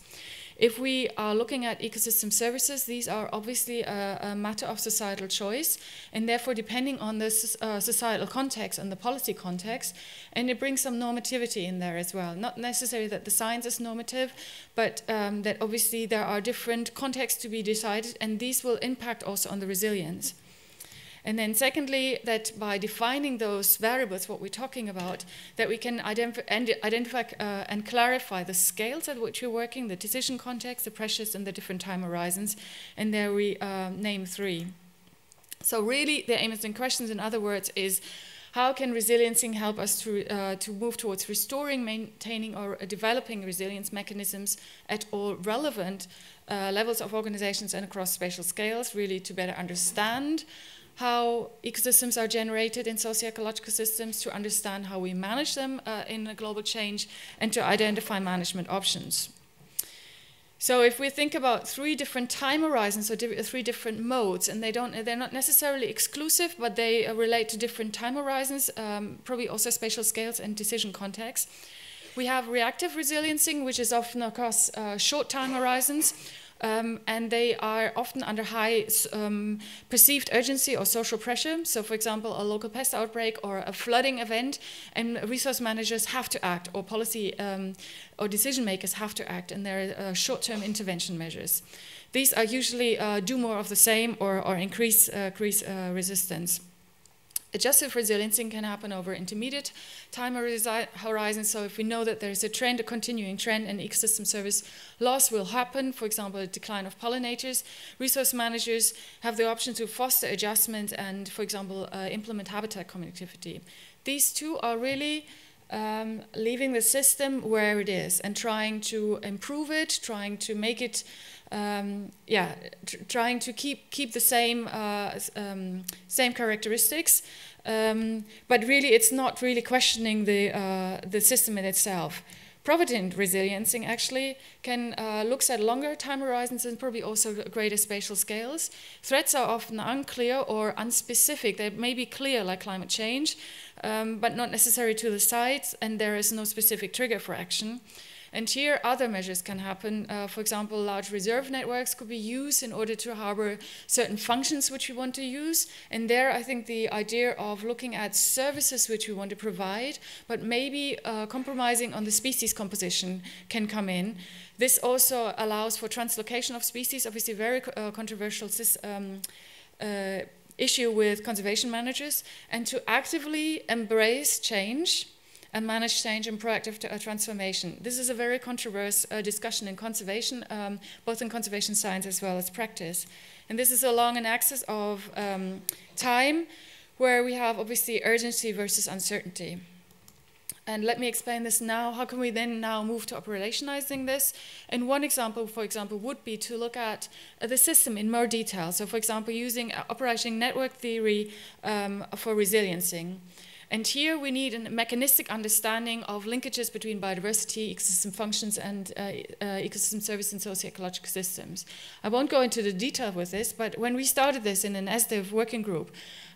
If we are looking at ecosystem services, these are obviously a, a matter of societal choice, and therefore depending on the uh, societal context and the policy context, and it brings some normativity in there as well. Not necessarily that the science is normative, but um, that obviously there are different contexts to be decided, and these will impact also on the resilience. And then secondly, that by defining those variables, what we're talking about, that we can identify, and, identify uh, and clarify the scales at which we're working, the decision context, the pressures, and the different time horizons. And there we uh, name three. So really, the aim is in questions, in other words, is how can resiliency help us to, uh, to move towards restoring, maintaining, or developing resilience mechanisms at all relevant uh, levels of organizations and across spatial scales, really to better understand how ecosystems are generated in socio-ecological systems, to understand how we manage them uh, in a global change, and to identify management options. So if we think about three different time horizons or di three different modes, and they don't, they're not necessarily exclusive, but they uh, relate to different time horizons, um, probably also spatial scales and decision contexts. We have reactive resiliency, which is often across uh, short time horizons, um, and they are often under high um, perceived urgency or social pressure. So, for example, a local pest outbreak or a flooding event, and resource managers have to act, or policy um, or decision makers have to act, and there are uh, short term intervention measures. These are usually uh, do more of the same or, or increase, uh, increase uh, resistance. Adjustive resiliency can happen over intermediate time horizons. So if we know that there's a trend, a continuing trend, and ecosystem service loss will happen, for example, a decline of pollinators, resource managers have the option to foster adjustment and, for example, uh, implement habitat connectivity. These two are really um, leaving the system where it is and trying to improve it, trying to make it um, yeah, trying to keep keep the same uh, um, same characteristics, um, but really it's not really questioning the uh, the system in itself. Provident resiliencing actually can uh, looks at longer time horizons and probably also greater spatial scales. Threats are often unclear or unspecific. They may be clear, like climate change, um, but not necessary to the sites, and there is no specific trigger for action. And here other measures can happen. Uh, for example, large reserve networks could be used in order to harbor certain functions which we want to use. And there I think the idea of looking at services which we want to provide, but maybe uh, compromising on the species composition can come in. This also allows for translocation of species, obviously very uh, controversial um, uh, issue with conservation managers, and to actively embrace change and manage change and proactive uh, transformation. This is a very controversial uh, discussion in conservation, um, both in conservation science as well as practice. And this is along an axis of um, time where we have obviously urgency versus uncertainty. And let me explain this now. How can we then now move to operationalizing this? And one example, for example, would be to look at uh, the system in more detail. So, for example, using uh, operating network theory um, for resiliency. And here we need a mechanistic understanding of linkages between biodiversity, ecosystem functions, and uh, uh, ecosystem service and socio-ecological systems. I won't go into the detail with this, but when we started this in an sDiv working group,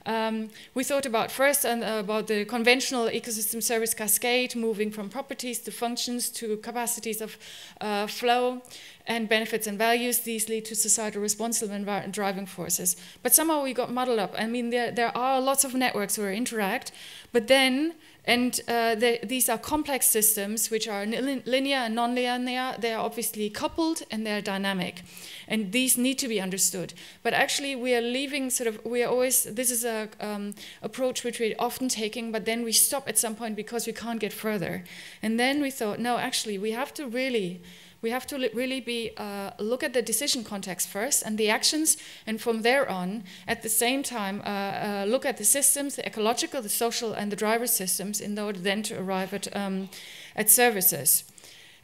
um, we thought about first uh, about the conventional ecosystem service cascade, moving from properties to functions to capacities of uh, flow and benefits and values. These lead to societal responsible and driving forces. But somehow we got muddled up. I mean, there, there are lots of networks where interact, but then And uh, these are complex systems which are linear and nonlinear. They are obviously coupled and they're dynamic. And these need to be understood. But actually, we are leaving sort of, we are always, this is a um, approach which we're often taking, but then we stop at some point because we can't get further. And then we thought, no, actually, we have to really we have to really be uh, look at the decision context first and the actions, and from there on, at the same time, uh, uh, look at the systems, the ecological, the social, and the driver systems, in order then to arrive at um, at services.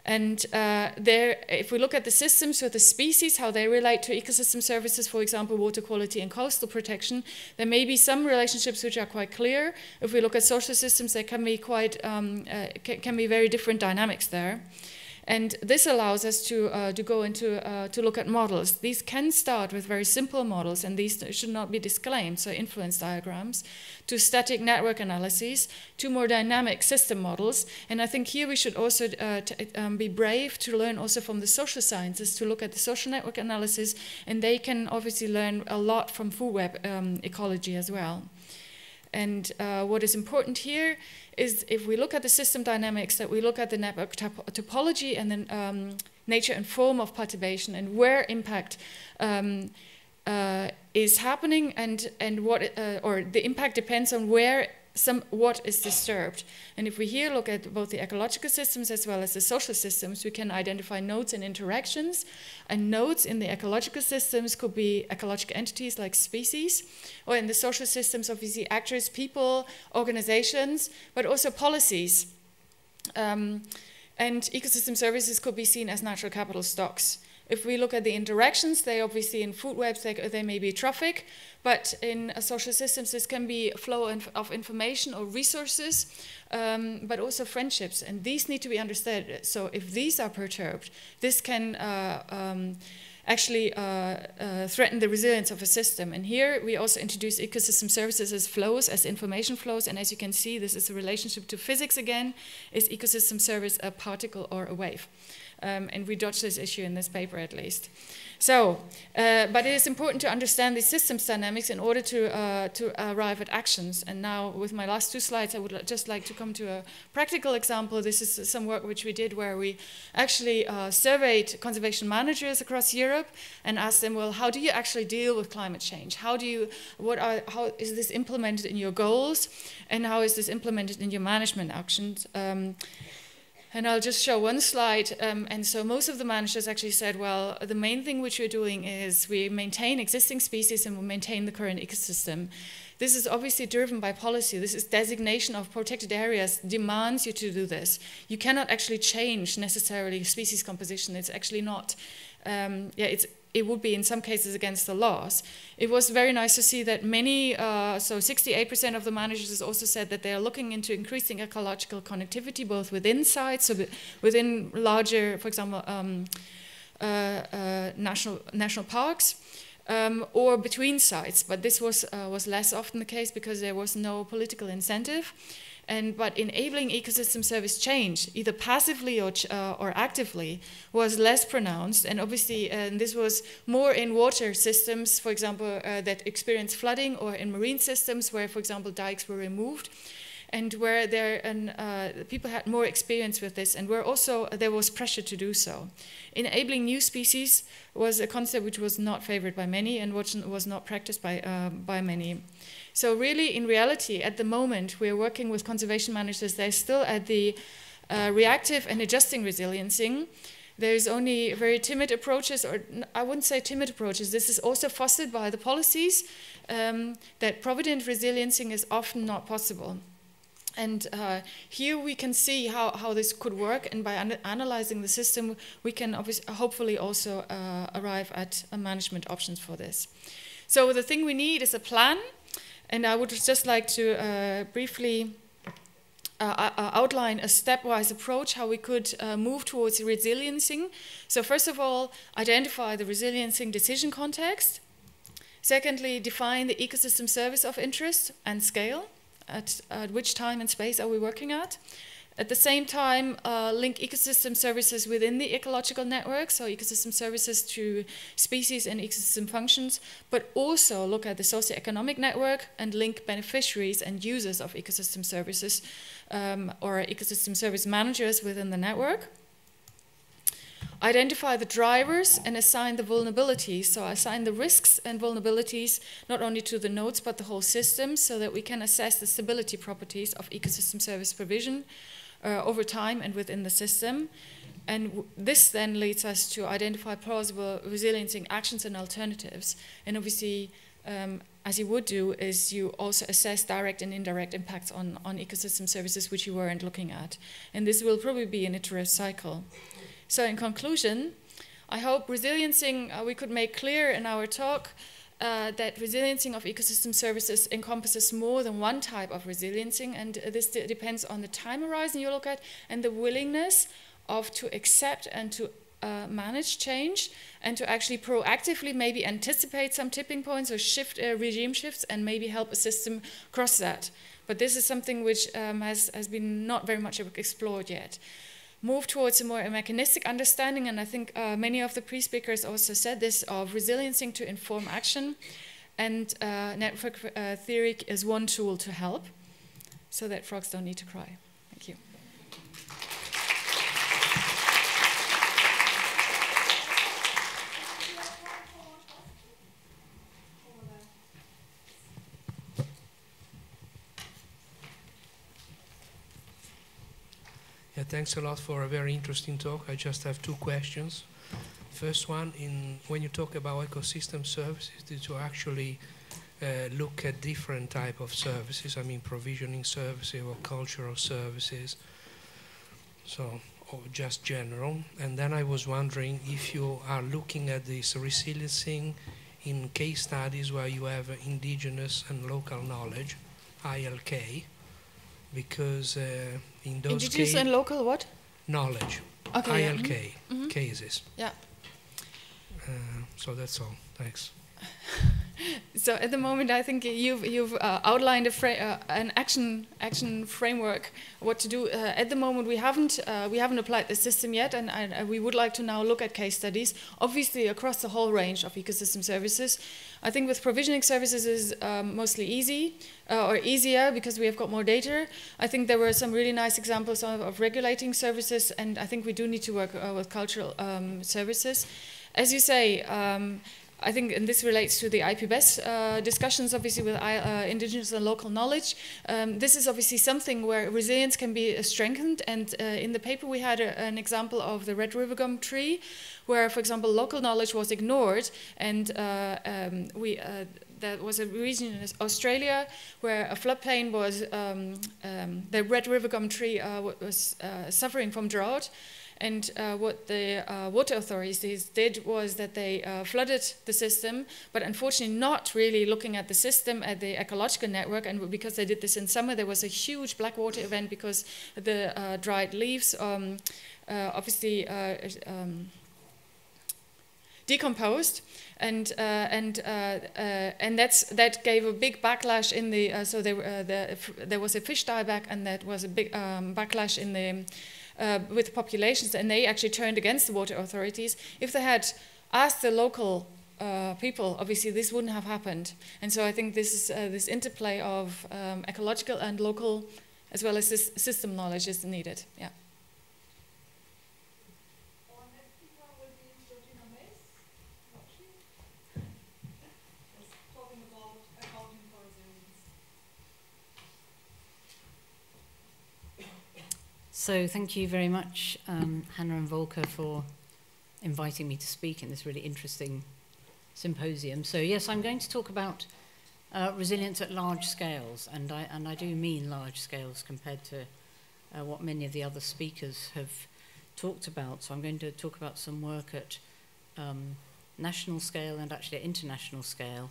And uh, there, if we look at the systems or the species, how they relate to ecosystem services, for example, water quality and coastal protection, there may be some relationships which are quite clear. If we look at social systems, there can be quite um, uh, can be very different dynamics there. And this allows us to, uh, to go into, uh, to look at models. These can start with very simple models, and these should not be disclaimed, so influence diagrams, to static network analyses, to more dynamic system models. And I think here we should also uh, um, be brave to learn also from the social sciences to look at the social network analysis, and they can obviously learn a lot from food web um, ecology as well. And uh, what is important here is if we look at the system dynamics, that we look at the network topology and then um, nature and form of perturbation and where impact um, uh, is happening and and what uh, or the impact depends on where some what is disturbed. And if we here look at both the ecological systems as well as the social systems, we can identify nodes and interactions. And nodes in the ecological systems could be ecological entities like species, or in the social systems, obviously actors, people, organizations, but also policies. Um, and ecosystem services could be seen as natural capital stocks. If we look at the interactions, they obviously in food webs, they, they may be traffic, but in social systems, this can be flow of information or resources, um, but also friendships, and these need to be understood. So if these are perturbed, this can uh, um, actually uh, uh, threaten the resilience of a system. And here we also introduce ecosystem services as flows, as information flows. And as you can see, this is a relationship to physics again. Is ecosystem service a particle or a wave? Um, and we dodge this issue in this paper at least. So, uh, but it is important to understand the systems dynamics in order to, uh, to arrive at actions. And now with my last two slides, I would just like to come to a practical example. This is some work which we did where we actually uh, surveyed conservation managers across Europe and asked them, well, how do you actually deal with climate change? How do you, what are, how is this implemented in your goals? And how is this implemented in your management actions? Um, and I'll just show one slide. Um, and so most of the managers actually said, well, the main thing which we're doing is we maintain existing species and we maintain the current ecosystem. This is obviously driven by policy. This is designation of protected areas demands you to do this. You cannot actually change necessarily species composition. It's actually not. Um, yeah, it's it would be in some cases against the laws. It was very nice to see that many, uh, so 68% of the managers also said that they are looking into increasing ecological connectivity both within sites, so within larger, for example, um, uh, uh, national national parks. Um, or between sites, but this was uh, was less often the case because there was no political incentive and but enabling ecosystem service change either passively or, uh, or actively was less pronounced. And obviously and this was more in water systems for example uh, that experienced flooding or in marine systems where for example dikes were removed and where there and uh, people had more experience with this and where also there was pressure to do so enabling new species was a concept which was not favored by many and which was not practiced by uh, by many so really, in reality, at the moment, we're working with conservation managers. They're still at the uh, reactive and adjusting resiliency. There's only very timid approaches, or I wouldn't say timid approaches. This is also fostered by the policies um, that provident resiliency is often not possible. And uh, here we can see how, how this could work, and by analyzing the system, we can hopefully also uh, arrive at management options for this. So the thing we need is a plan and I would just like to uh, briefly uh, uh, outline a stepwise approach how we could uh, move towards resiliency. So first of all, identify the resiliency decision context. Secondly, define the ecosystem service of interest and scale. At, at which time and space are we working at? At the same time, uh, link ecosystem services within the ecological network, so ecosystem services to species and ecosystem functions, but also look at the socioeconomic network and link beneficiaries and users of ecosystem services um, or ecosystem service managers within the network. Identify the drivers and assign the vulnerabilities. So I assign the risks and vulnerabilities not only to the nodes but the whole system so that we can assess the stability properties of ecosystem service provision uh, over time and within the system. And this then leads us to identify plausible resiliency actions and alternatives. And obviously, um, as you would do, is you also assess direct and indirect impacts on, on ecosystem services which you weren't looking at. And this will probably be an iterative cycle. So in conclusion, I hope resiliencing uh, we could make clear in our talk uh, that resiliencing of ecosystem services encompasses more than one type of resiliencing, and uh, this depends on the time horizon you look at and the willingness of to accept and to uh, manage change and to actually proactively maybe anticipate some tipping points or shift uh, regime shifts and maybe help a system cross that. But this is something which um, has, has been not very much explored yet move towards a more mechanistic understanding, and I think uh, many of the pre-speakers also said this, of resiliencing to inform action, and uh, network uh, theory is one tool to help, so that frogs don't need to cry. Thank you. Yeah, thanks a lot for a very interesting talk. I just have two questions. First one, in when you talk about ecosystem services, did you actually uh, look at different type of services? I mean, provisioning services or cultural services. So, or just general. And then I was wondering if you are looking at this resiliency in case studies where you have indigenous and local knowledge, ILK, because uh, in those indigenous and local what knowledge, okay, ILK yeah. mm -hmm. cases. Yeah. Uh, so that's all. Thanks. (laughs) (laughs) so at the moment, I think you've you've uh, outlined uh, an action action framework what to do. Uh, at the moment, we haven't uh, we haven't applied the system yet, and, and we would like to now look at case studies, obviously across the whole range of ecosystem services. I think with provisioning services is um, mostly easy uh, or easier because we have got more data. I think there were some really nice examples of, of regulating services, and I think we do need to work uh, with cultural um, services. As you say. Um, I think, and this relates to the IPBES uh, discussions, obviously, with uh, indigenous and local knowledge. Um, this is obviously something where resilience can be uh, strengthened. And uh, in the paper, we had a, an example of the red river gum tree, where, for example, local knowledge was ignored, and uh, um, we. Uh, there was a region in Australia where a floodplain was, um, um the red river gum tree was suffering from drought, and uh, what the uh, water authorities did was that they uh, flooded the system, but unfortunately not really looking at the system, at the ecological network. And because they did this in summer, there was a huge black water event because the uh, dried leaves um, uh, obviously uh, um, decomposed and uh, and uh, uh, and that's that gave a big backlash in the so there the, there was a fish dieback and that was a big um, backlash in the uh, with populations, and they actually turned against the water authorities. If they had asked the local uh, people, obviously this wouldn't have happened. And so I think this is uh, this interplay of um, ecological and local, as well as system knowledge, is needed. Yeah. So thank you very much, um, Hanna and Volker, for inviting me to speak in this really interesting symposium. So yes, I'm going to talk about uh, resilience at large scales, and I, and I do mean large scales compared to uh, what many of the other speakers have talked about. So I'm going to talk about some work at um, national scale and actually at international scale.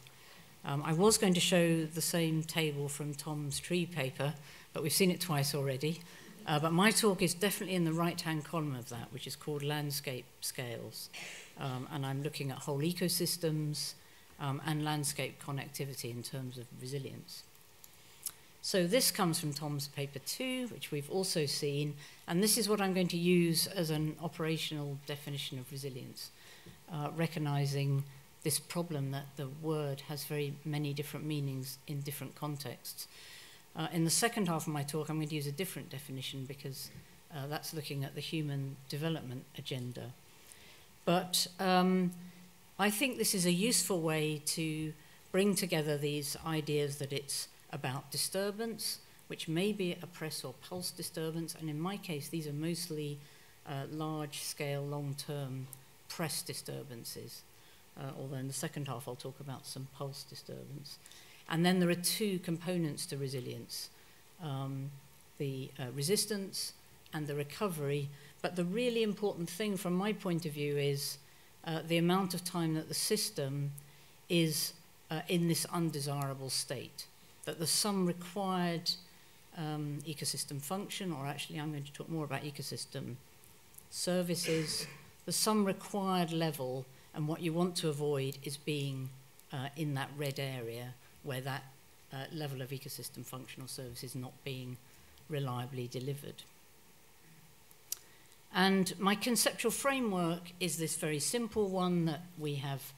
Um, I was going to show the same table from Tom's tree paper, but we've seen it twice already. Uh, but my talk is definitely in the right-hand column of that, which is called landscape scales. Um, and I'm looking at whole ecosystems um, and landscape connectivity in terms of resilience. So this comes from Tom's paper two, which we've also seen, and this is what I'm going to use as an operational definition of resilience, uh, recognizing this problem that the word has very many different meanings in different contexts. Uh, in the second half of my talk, I'm going to use a different definition because uh, that's looking at the human development agenda. But um, I think this is a useful way to bring together these ideas that it's about disturbance, which may be a press or pulse disturbance, and in my case, these are mostly uh, large-scale, long-term press disturbances, uh, although in the second half I'll talk about some pulse disturbance. And then there are two components to resilience, um, the uh, resistance and the recovery, but the really important thing from my point of view is uh, the amount of time that the system is uh, in this undesirable state that there's some required um, ecosystem function, or actually I'm going to talk more about ecosystem services. There's some required level, and what you want to avoid is being uh, in that red area where that uh, level of ecosystem functional service is not being reliably delivered. And my conceptual framework is this very simple one that we have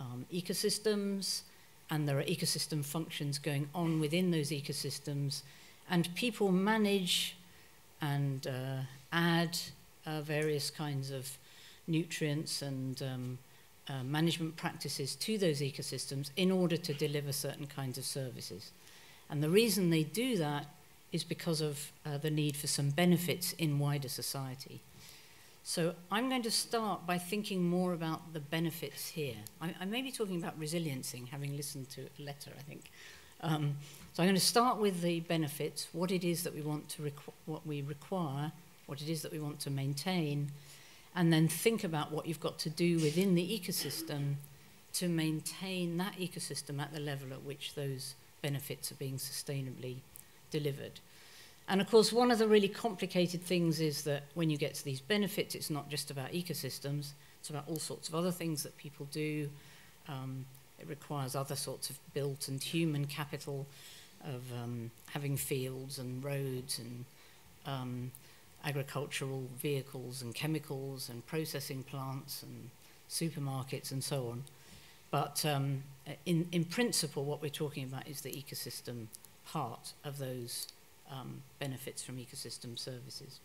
um, ecosystems, and there are ecosystem functions going on within those ecosystems, and people manage and uh, add uh, various kinds of nutrients and um, uh, management practices to those ecosystems in order to deliver certain kinds of services. And the reason they do that is because of uh, the need for some benefits in wider society. So I'm going to start by thinking more about the benefits here. I, I may be talking about resiliencing, having listened to Aletta, I think. Um, so I'm going to start with the benefits, what it is that we want to what we require, what it is that we want to maintain, and then think about what you've got to do within the ecosystem to maintain that ecosystem at the level at which those benefits are being sustainably delivered. And of course, one of the really complicated things is that when you get to these benefits, it's not just about ecosystems, it's about all sorts of other things that people do. Um, it requires other sorts of built and human capital of um, having fields and roads and um, agricultural vehicles and chemicals and processing plants and supermarkets and so on. But um, in, in principle, what we're talking about is the ecosystem part of those um, benefits from ecosystem services.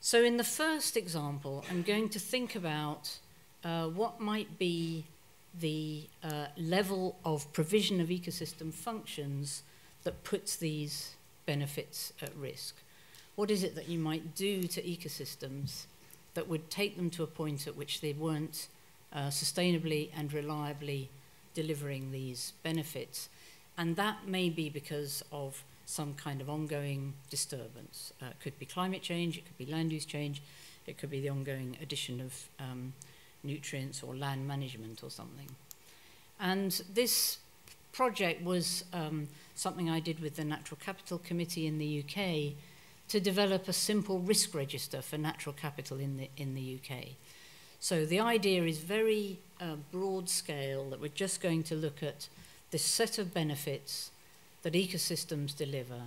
So in the first example, I'm going to think about uh, what might be the uh, level of provision of ecosystem functions that puts these benefits at risk. What is it that you might do to ecosystems that would take them to a point at which they weren't uh, sustainably and reliably delivering these benefits? And that may be because of some kind of ongoing disturbance. Uh, it could be climate change, it could be land use change, it could be the ongoing addition of um, nutrients or land management or something. And this project was um, something I did with the Natural Capital Committee in the UK to develop a simple risk register for natural capital in the, in the UK. So the idea is very uh, broad scale that we're just going to look at this set of benefits that ecosystems deliver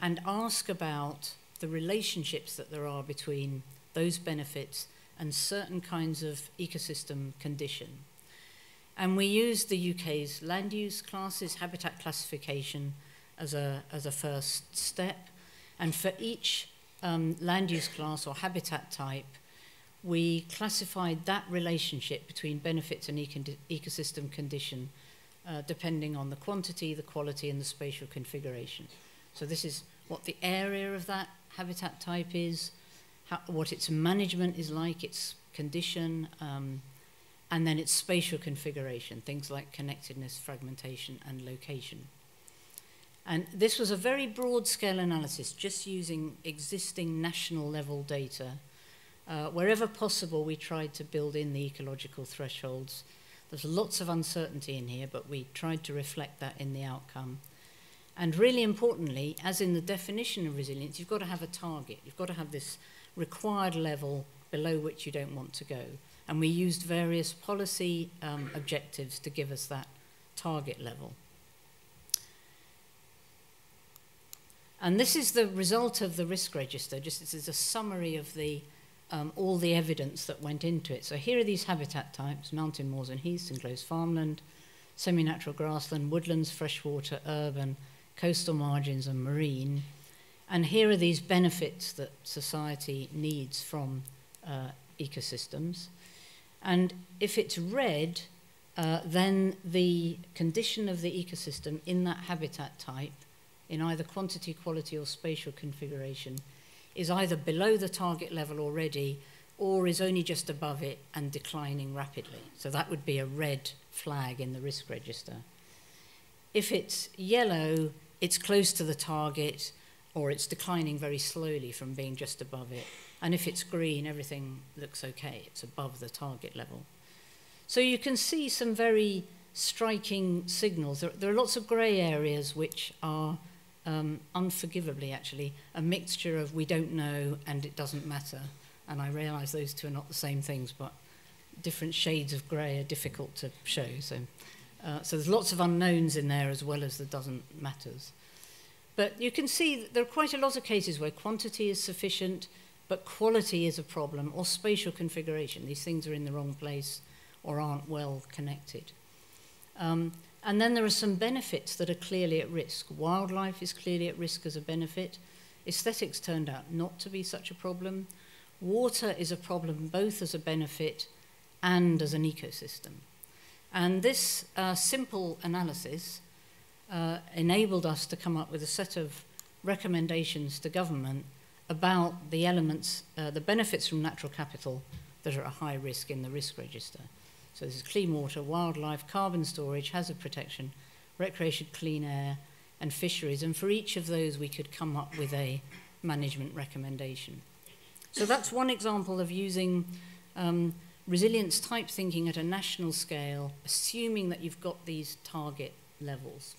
and ask about the relationships that there are between those benefits and certain kinds of ecosystem condition. And we use the UK's land use classes, habitat classification as a, as a first step. And for each um, land use class or habitat type, we classified that relationship between benefits and eco ecosystem condition uh, depending on the quantity, the quality, and the spatial configuration. So this is what the area of that habitat type is, how, what its management is like, its condition, um, and then its spatial configuration, things like connectedness, fragmentation, and location. And this was a very broad scale analysis, just using existing national level data. Uh, wherever possible, we tried to build in the ecological thresholds. There's lots of uncertainty in here, but we tried to reflect that in the outcome. And really importantly, as in the definition of resilience, you've got to have a target. You've got to have this required level below which you don't want to go. And we used various policy um, objectives to give us that target level. And this is the result of the risk register. Just this is a summary of the um, all the evidence that went into it. So here are these habitat types: mountain moors and heaths, enclosed farmland, semi-natural grassland, woodlands, freshwater, urban, coastal margins, and marine. And here are these benefits that society needs from uh, ecosystems. And if it's red, uh, then the condition of the ecosystem in that habitat type, in either quantity, quality, or spatial configuration, is either below the target level already or is only just above it and declining rapidly. So that would be a red flag in the risk register. If it's yellow, it's close to the target or it's declining very slowly from being just above it. And if it's green, everything looks okay. It's above the target level. So you can see some very striking signals. There, there are lots of grey areas which are um, unforgivably, actually, a mixture of we don't know and it doesn't matter. And I realise those two are not the same things, but different shades of grey are difficult to show. So, uh, so there's lots of unknowns in there as well as the doesn't matters. But you can see that there are quite a lot of cases where quantity is sufficient, but quality is a problem, or spatial configuration. These things are in the wrong place or aren't well connected. Um, and then there are some benefits that are clearly at risk. Wildlife is clearly at risk as a benefit. Aesthetics turned out not to be such a problem. Water is a problem both as a benefit and as an ecosystem. And this uh, simple analysis uh, enabled us to come up with a set of recommendations to government about the elements, uh, the benefits from natural capital that are at high risk in the risk register. So this is clean water, wildlife, carbon storage, hazard protection, recreation, clean air, and fisheries. And for each of those, we could come up with a management recommendation. So that's one example of using um, resilience type thinking at a national scale, assuming that you've got these target levels.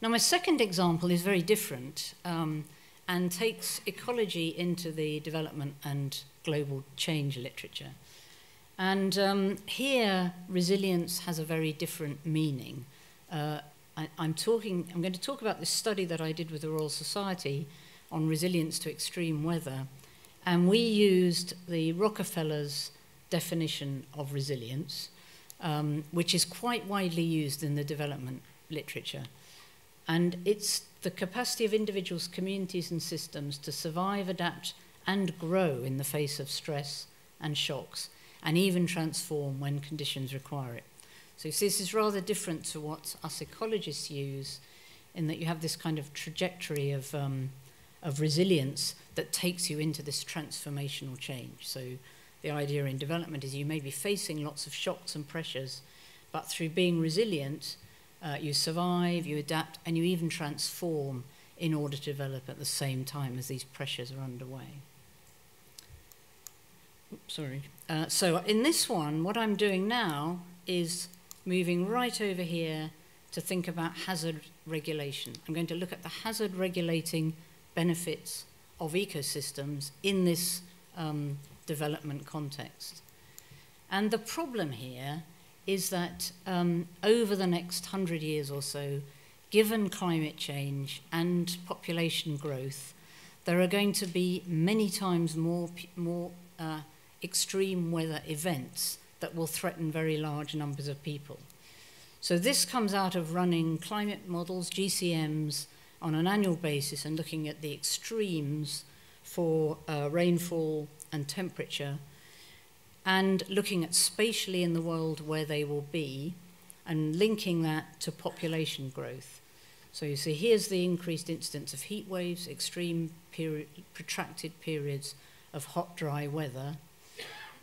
Now, my second example is very different um, and takes ecology into the development and global change literature. And um, here, resilience has a very different meaning. Uh, I, I'm, talking, I'm going to talk about this study that I did with the Royal Society on resilience to extreme weather. And we used the Rockefeller's definition of resilience, um, which is quite widely used in the development literature. And it's the capacity of individuals, communities, and systems to survive, adapt, and grow in the face of stress and shocks and even transform when conditions require it. So this is rather different to what us ecologists use in that you have this kind of trajectory of, um, of resilience that takes you into this transformational change. So the idea in development is you may be facing lots of shocks and pressures, but through being resilient, uh, you survive, you adapt, and you even transform in order to develop at the same time as these pressures are underway. Oops, sorry. Uh, so in this one, what I'm doing now is moving right over here to think about hazard regulation. I'm going to look at the hazard regulating benefits of ecosystems in this um, development context. And the problem here is that um, over the next hundred years or so, given climate change and population growth, there are going to be many times more, more uh, extreme weather events that will threaten very large numbers of people. So this comes out of running climate models, GCMs, on an annual basis and looking at the extremes for uh, rainfall and temperature and looking at spatially in the world where they will be and linking that to population growth. So you see here's the increased incidence of heat waves, extreme period, protracted periods of hot, dry weather,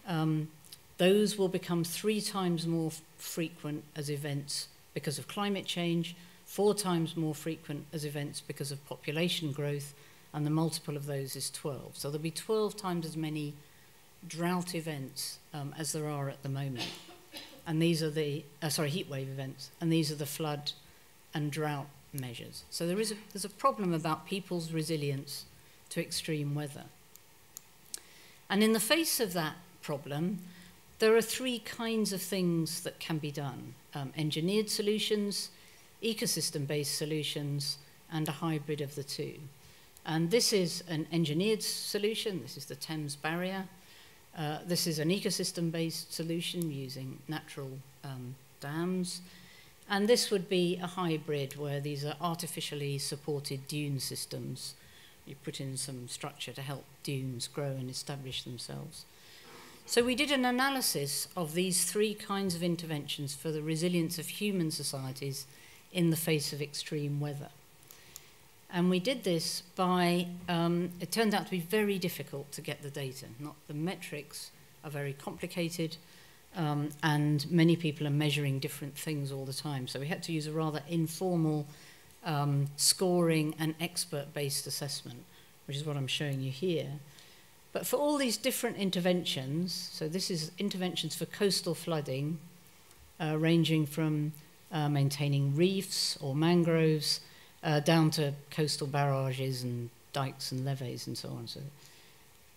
um, those will become three times more frequent as events because of climate change, four times more frequent as events because of population growth, and the multiple of those is 12. So there'll be 12 times as many drought events um, as there are at the moment. And these are the, uh, sorry, heat wave events, and these are the flood and drought measures. So there is a, there's a problem about people's resilience to extreme weather. And in the face of that problem, there are three kinds of things that can be done um, engineered solutions, ecosystem based solutions, and a hybrid of the two. And this is an engineered solution. This is the Thames Barrier. Uh, this is an ecosystem-based solution using natural um, dams. And this would be a hybrid where these are artificially supported dune systems. You put in some structure to help dunes grow and establish themselves. So we did an analysis of these three kinds of interventions for the resilience of human societies in the face of extreme weather. And we did this by, um, it turned out to be very difficult to get the data. Not the metrics are very complicated, um, and many people are measuring different things all the time. So we had to use a rather informal um, scoring and expert-based assessment, which is what I'm showing you here. But for all these different interventions, so this is interventions for coastal flooding, uh, ranging from uh, maintaining reefs or mangroves, uh, down to coastal barrages and dikes and levees and so on. So,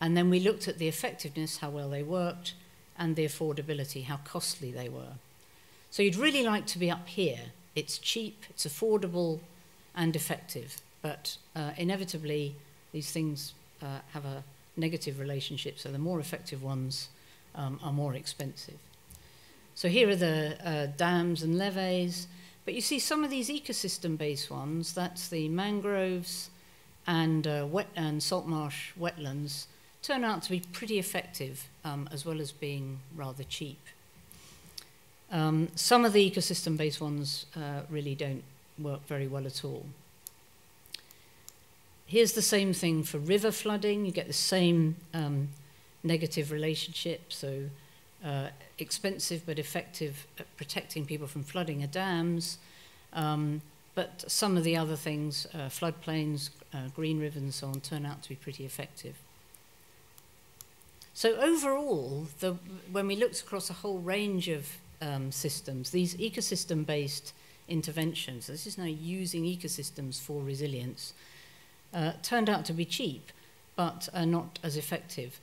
and then we looked at the effectiveness, how well they worked, and the affordability, how costly they were. So you'd really like to be up here. It's cheap, it's affordable, and effective. But uh, inevitably, these things uh, have a negative relationships, so the more effective ones um, are more expensive. So here are the uh, dams and levees. But you see some of these ecosystem-based ones, that's the mangroves and, uh, wet, and salt marsh wetlands, turn out to be pretty effective um, as well as being rather cheap. Um, some of the ecosystem-based ones uh, really don't work very well at all. Here's the same thing for river flooding. You get the same um, negative relationship. So uh, expensive but effective at protecting people from flooding are dams. Um, but some of the other things, uh, floodplains, uh, green rivers and so on, turn out to be pretty effective. So overall, the, when we looked across a whole range of um, systems, these ecosystem-based interventions, this is now using ecosystems for resilience, uh, turned out to be cheap, but are not as effective.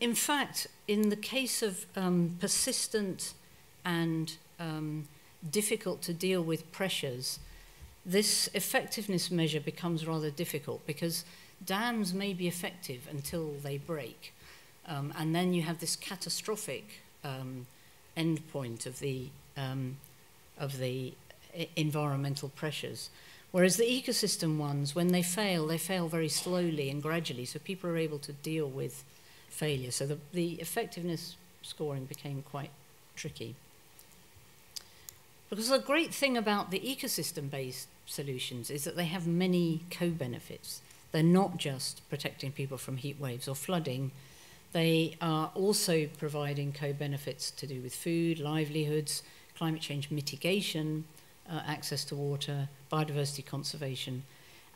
In fact, in the case of um, persistent and um, difficult to deal with pressures, this effectiveness measure becomes rather difficult because dams may be effective until they break. Um, and then you have this catastrophic um, endpoint of the, um, of the environmental pressures. Whereas the ecosystem ones, when they fail, they fail very slowly and gradually, so people are able to deal with failure. So the, the effectiveness scoring became quite tricky. Because the great thing about the ecosystem-based solutions is that they have many co-benefits. They're not just protecting people from heat waves or flooding, they are also providing co-benefits to do with food, livelihoods, climate change mitigation, uh, access to water, biodiversity conservation,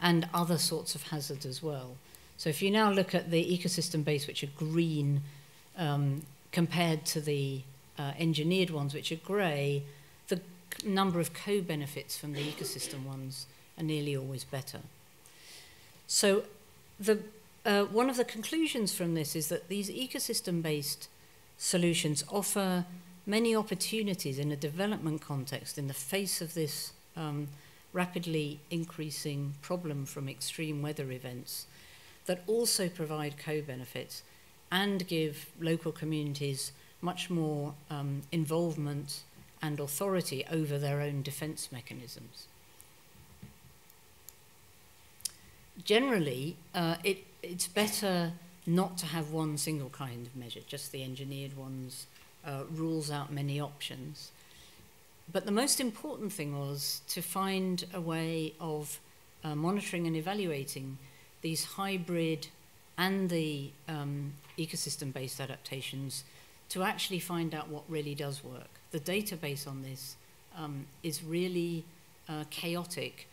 and other sorts of hazards as well. So if you now look at the ecosystem base, which are green, um, compared to the uh, engineered ones, which are grey, the number of co-benefits from the ecosystem ones are nearly always better. So the, uh, one of the conclusions from this is that these ecosystem-based solutions offer many opportunities in a development context in the face of this um, rapidly increasing problem from extreme weather events that also provide co-benefits and give local communities much more um, involvement and authority over their own defence mechanisms. Generally, uh, it, it's better not to have one single kind of measure, just the engineered ones uh, rules out many options. But the most important thing was to find a way of uh, monitoring and evaluating these hybrid and the um, ecosystem-based adaptations to actually find out what really does work. The database on this um, is really uh, chaotic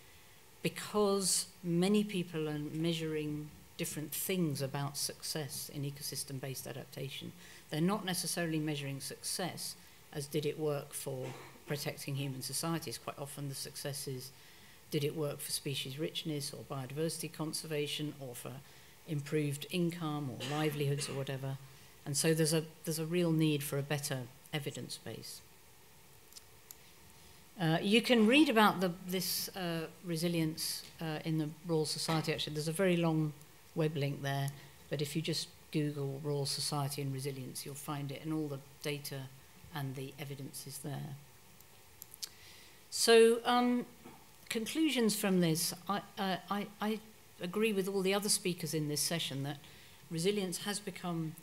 because many people are measuring different things about success in ecosystem-based adaptation. They're not necessarily measuring success as did it work for protecting human societies. Quite often the success is did it work for species richness or biodiversity conservation or for improved income or livelihoods or whatever? And so there's a, there's a real need for a better evidence base. Uh, you can read about the, this uh, resilience uh, in the Royal Society, actually. There's a very long web link there, but if you just Google Royal Society and resilience, you'll find it, and all the data and the evidence is there. So, um, conclusions from this, I, uh, I, I agree with all the other speakers in this session that resilience has become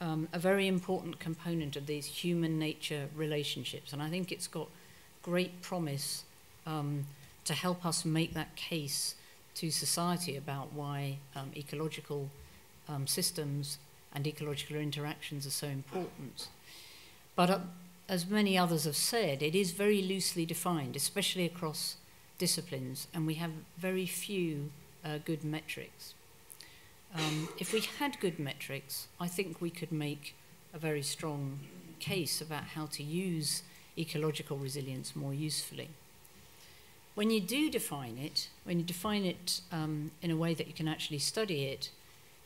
um, a very important component of these human nature relationships, and I think it's got great promise um, to help us make that case to society about why um, ecological um, systems and ecological interactions are so important. But uh, as many others have said, it is very loosely defined, especially across disciplines, and we have very few uh, good metrics. Um, if we had good metrics, I think we could make a very strong case about how to use ecological resilience more usefully. When you do define it, when you define it um, in a way that you can actually study it,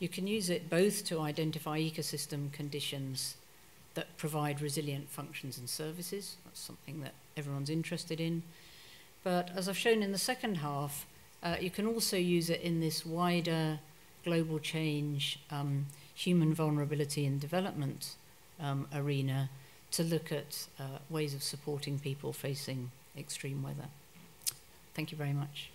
you can use it both to identify ecosystem conditions that provide resilient functions and services. That's something that everyone's interested in. But as I've shown in the second half, uh, you can also use it in this wider global change, um, human vulnerability and development um, arena to look at uh, ways of supporting people facing extreme weather. Thank you very much.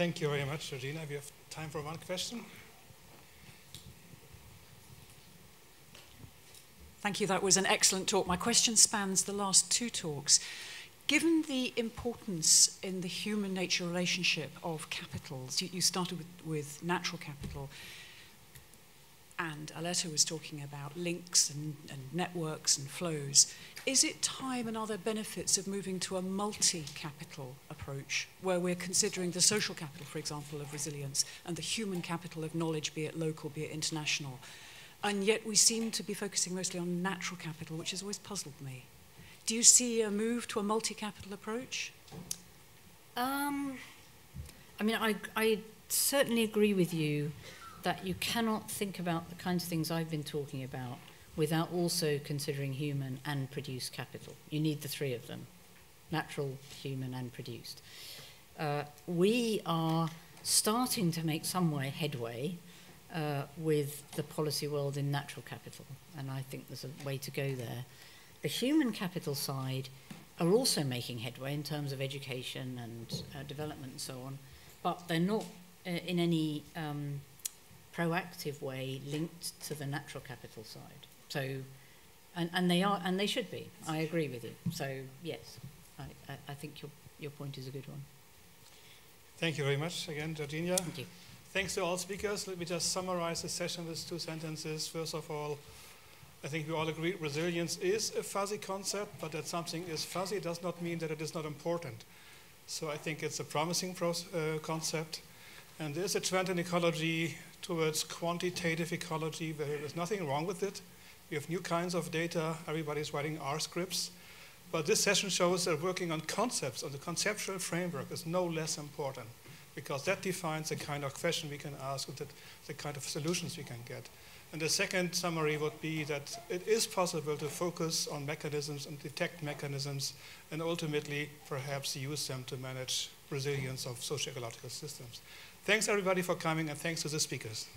Thank you very much, Georgina. We have time for one question. Thank you. That was an excellent talk. My question spans the last two talks. Given the importance in the human nature relationship of capitals, you, you started with, with natural capital, and Aletta was talking about links and, and networks and flows. Is it time and are there benefits of moving to a multi-capital approach where we're considering the social capital, for example, of resilience and the human capital of knowledge, be it local, be it international? And yet we seem to be focusing mostly on natural capital, which has always puzzled me. Do you see a move to a multi-capital approach? Um, I mean, I, I certainly agree with you that you cannot think about the kinds of things I've been talking about without also considering human and produced capital. You need the three of them, natural, human, and produced. Uh, we are starting to make some way headway uh, with the policy world in natural capital, and I think there's a way to go there. The human capital side are also making headway in terms of education and uh, development and so on, but they're not uh, in any um, proactive way linked to the natural capital side. So, and, and they are, and they should be. I agree with you. So, yes, I, I, I think your, your point is a good one. Thank you very much again, Georgina. Thank you. Thanks to all speakers. Let me just summarize the session with two sentences. First of all, I think we all agree resilience is a fuzzy concept, but that something is fuzzy does not mean that it is not important. So I think it's a promising uh, concept. And there's a trend in ecology towards quantitative ecology where there's nothing wrong with it. We have new kinds of data. Everybody's writing R scripts. But this session shows that working on concepts, on the conceptual framework, is no less important because that defines the kind of question we can ask and the kind of solutions we can get. And the second summary would be that it is possible to focus on mechanisms and detect mechanisms and ultimately perhaps use them to manage resilience of socio-ecological systems. Thanks everybody for coming and thanks to the speakers.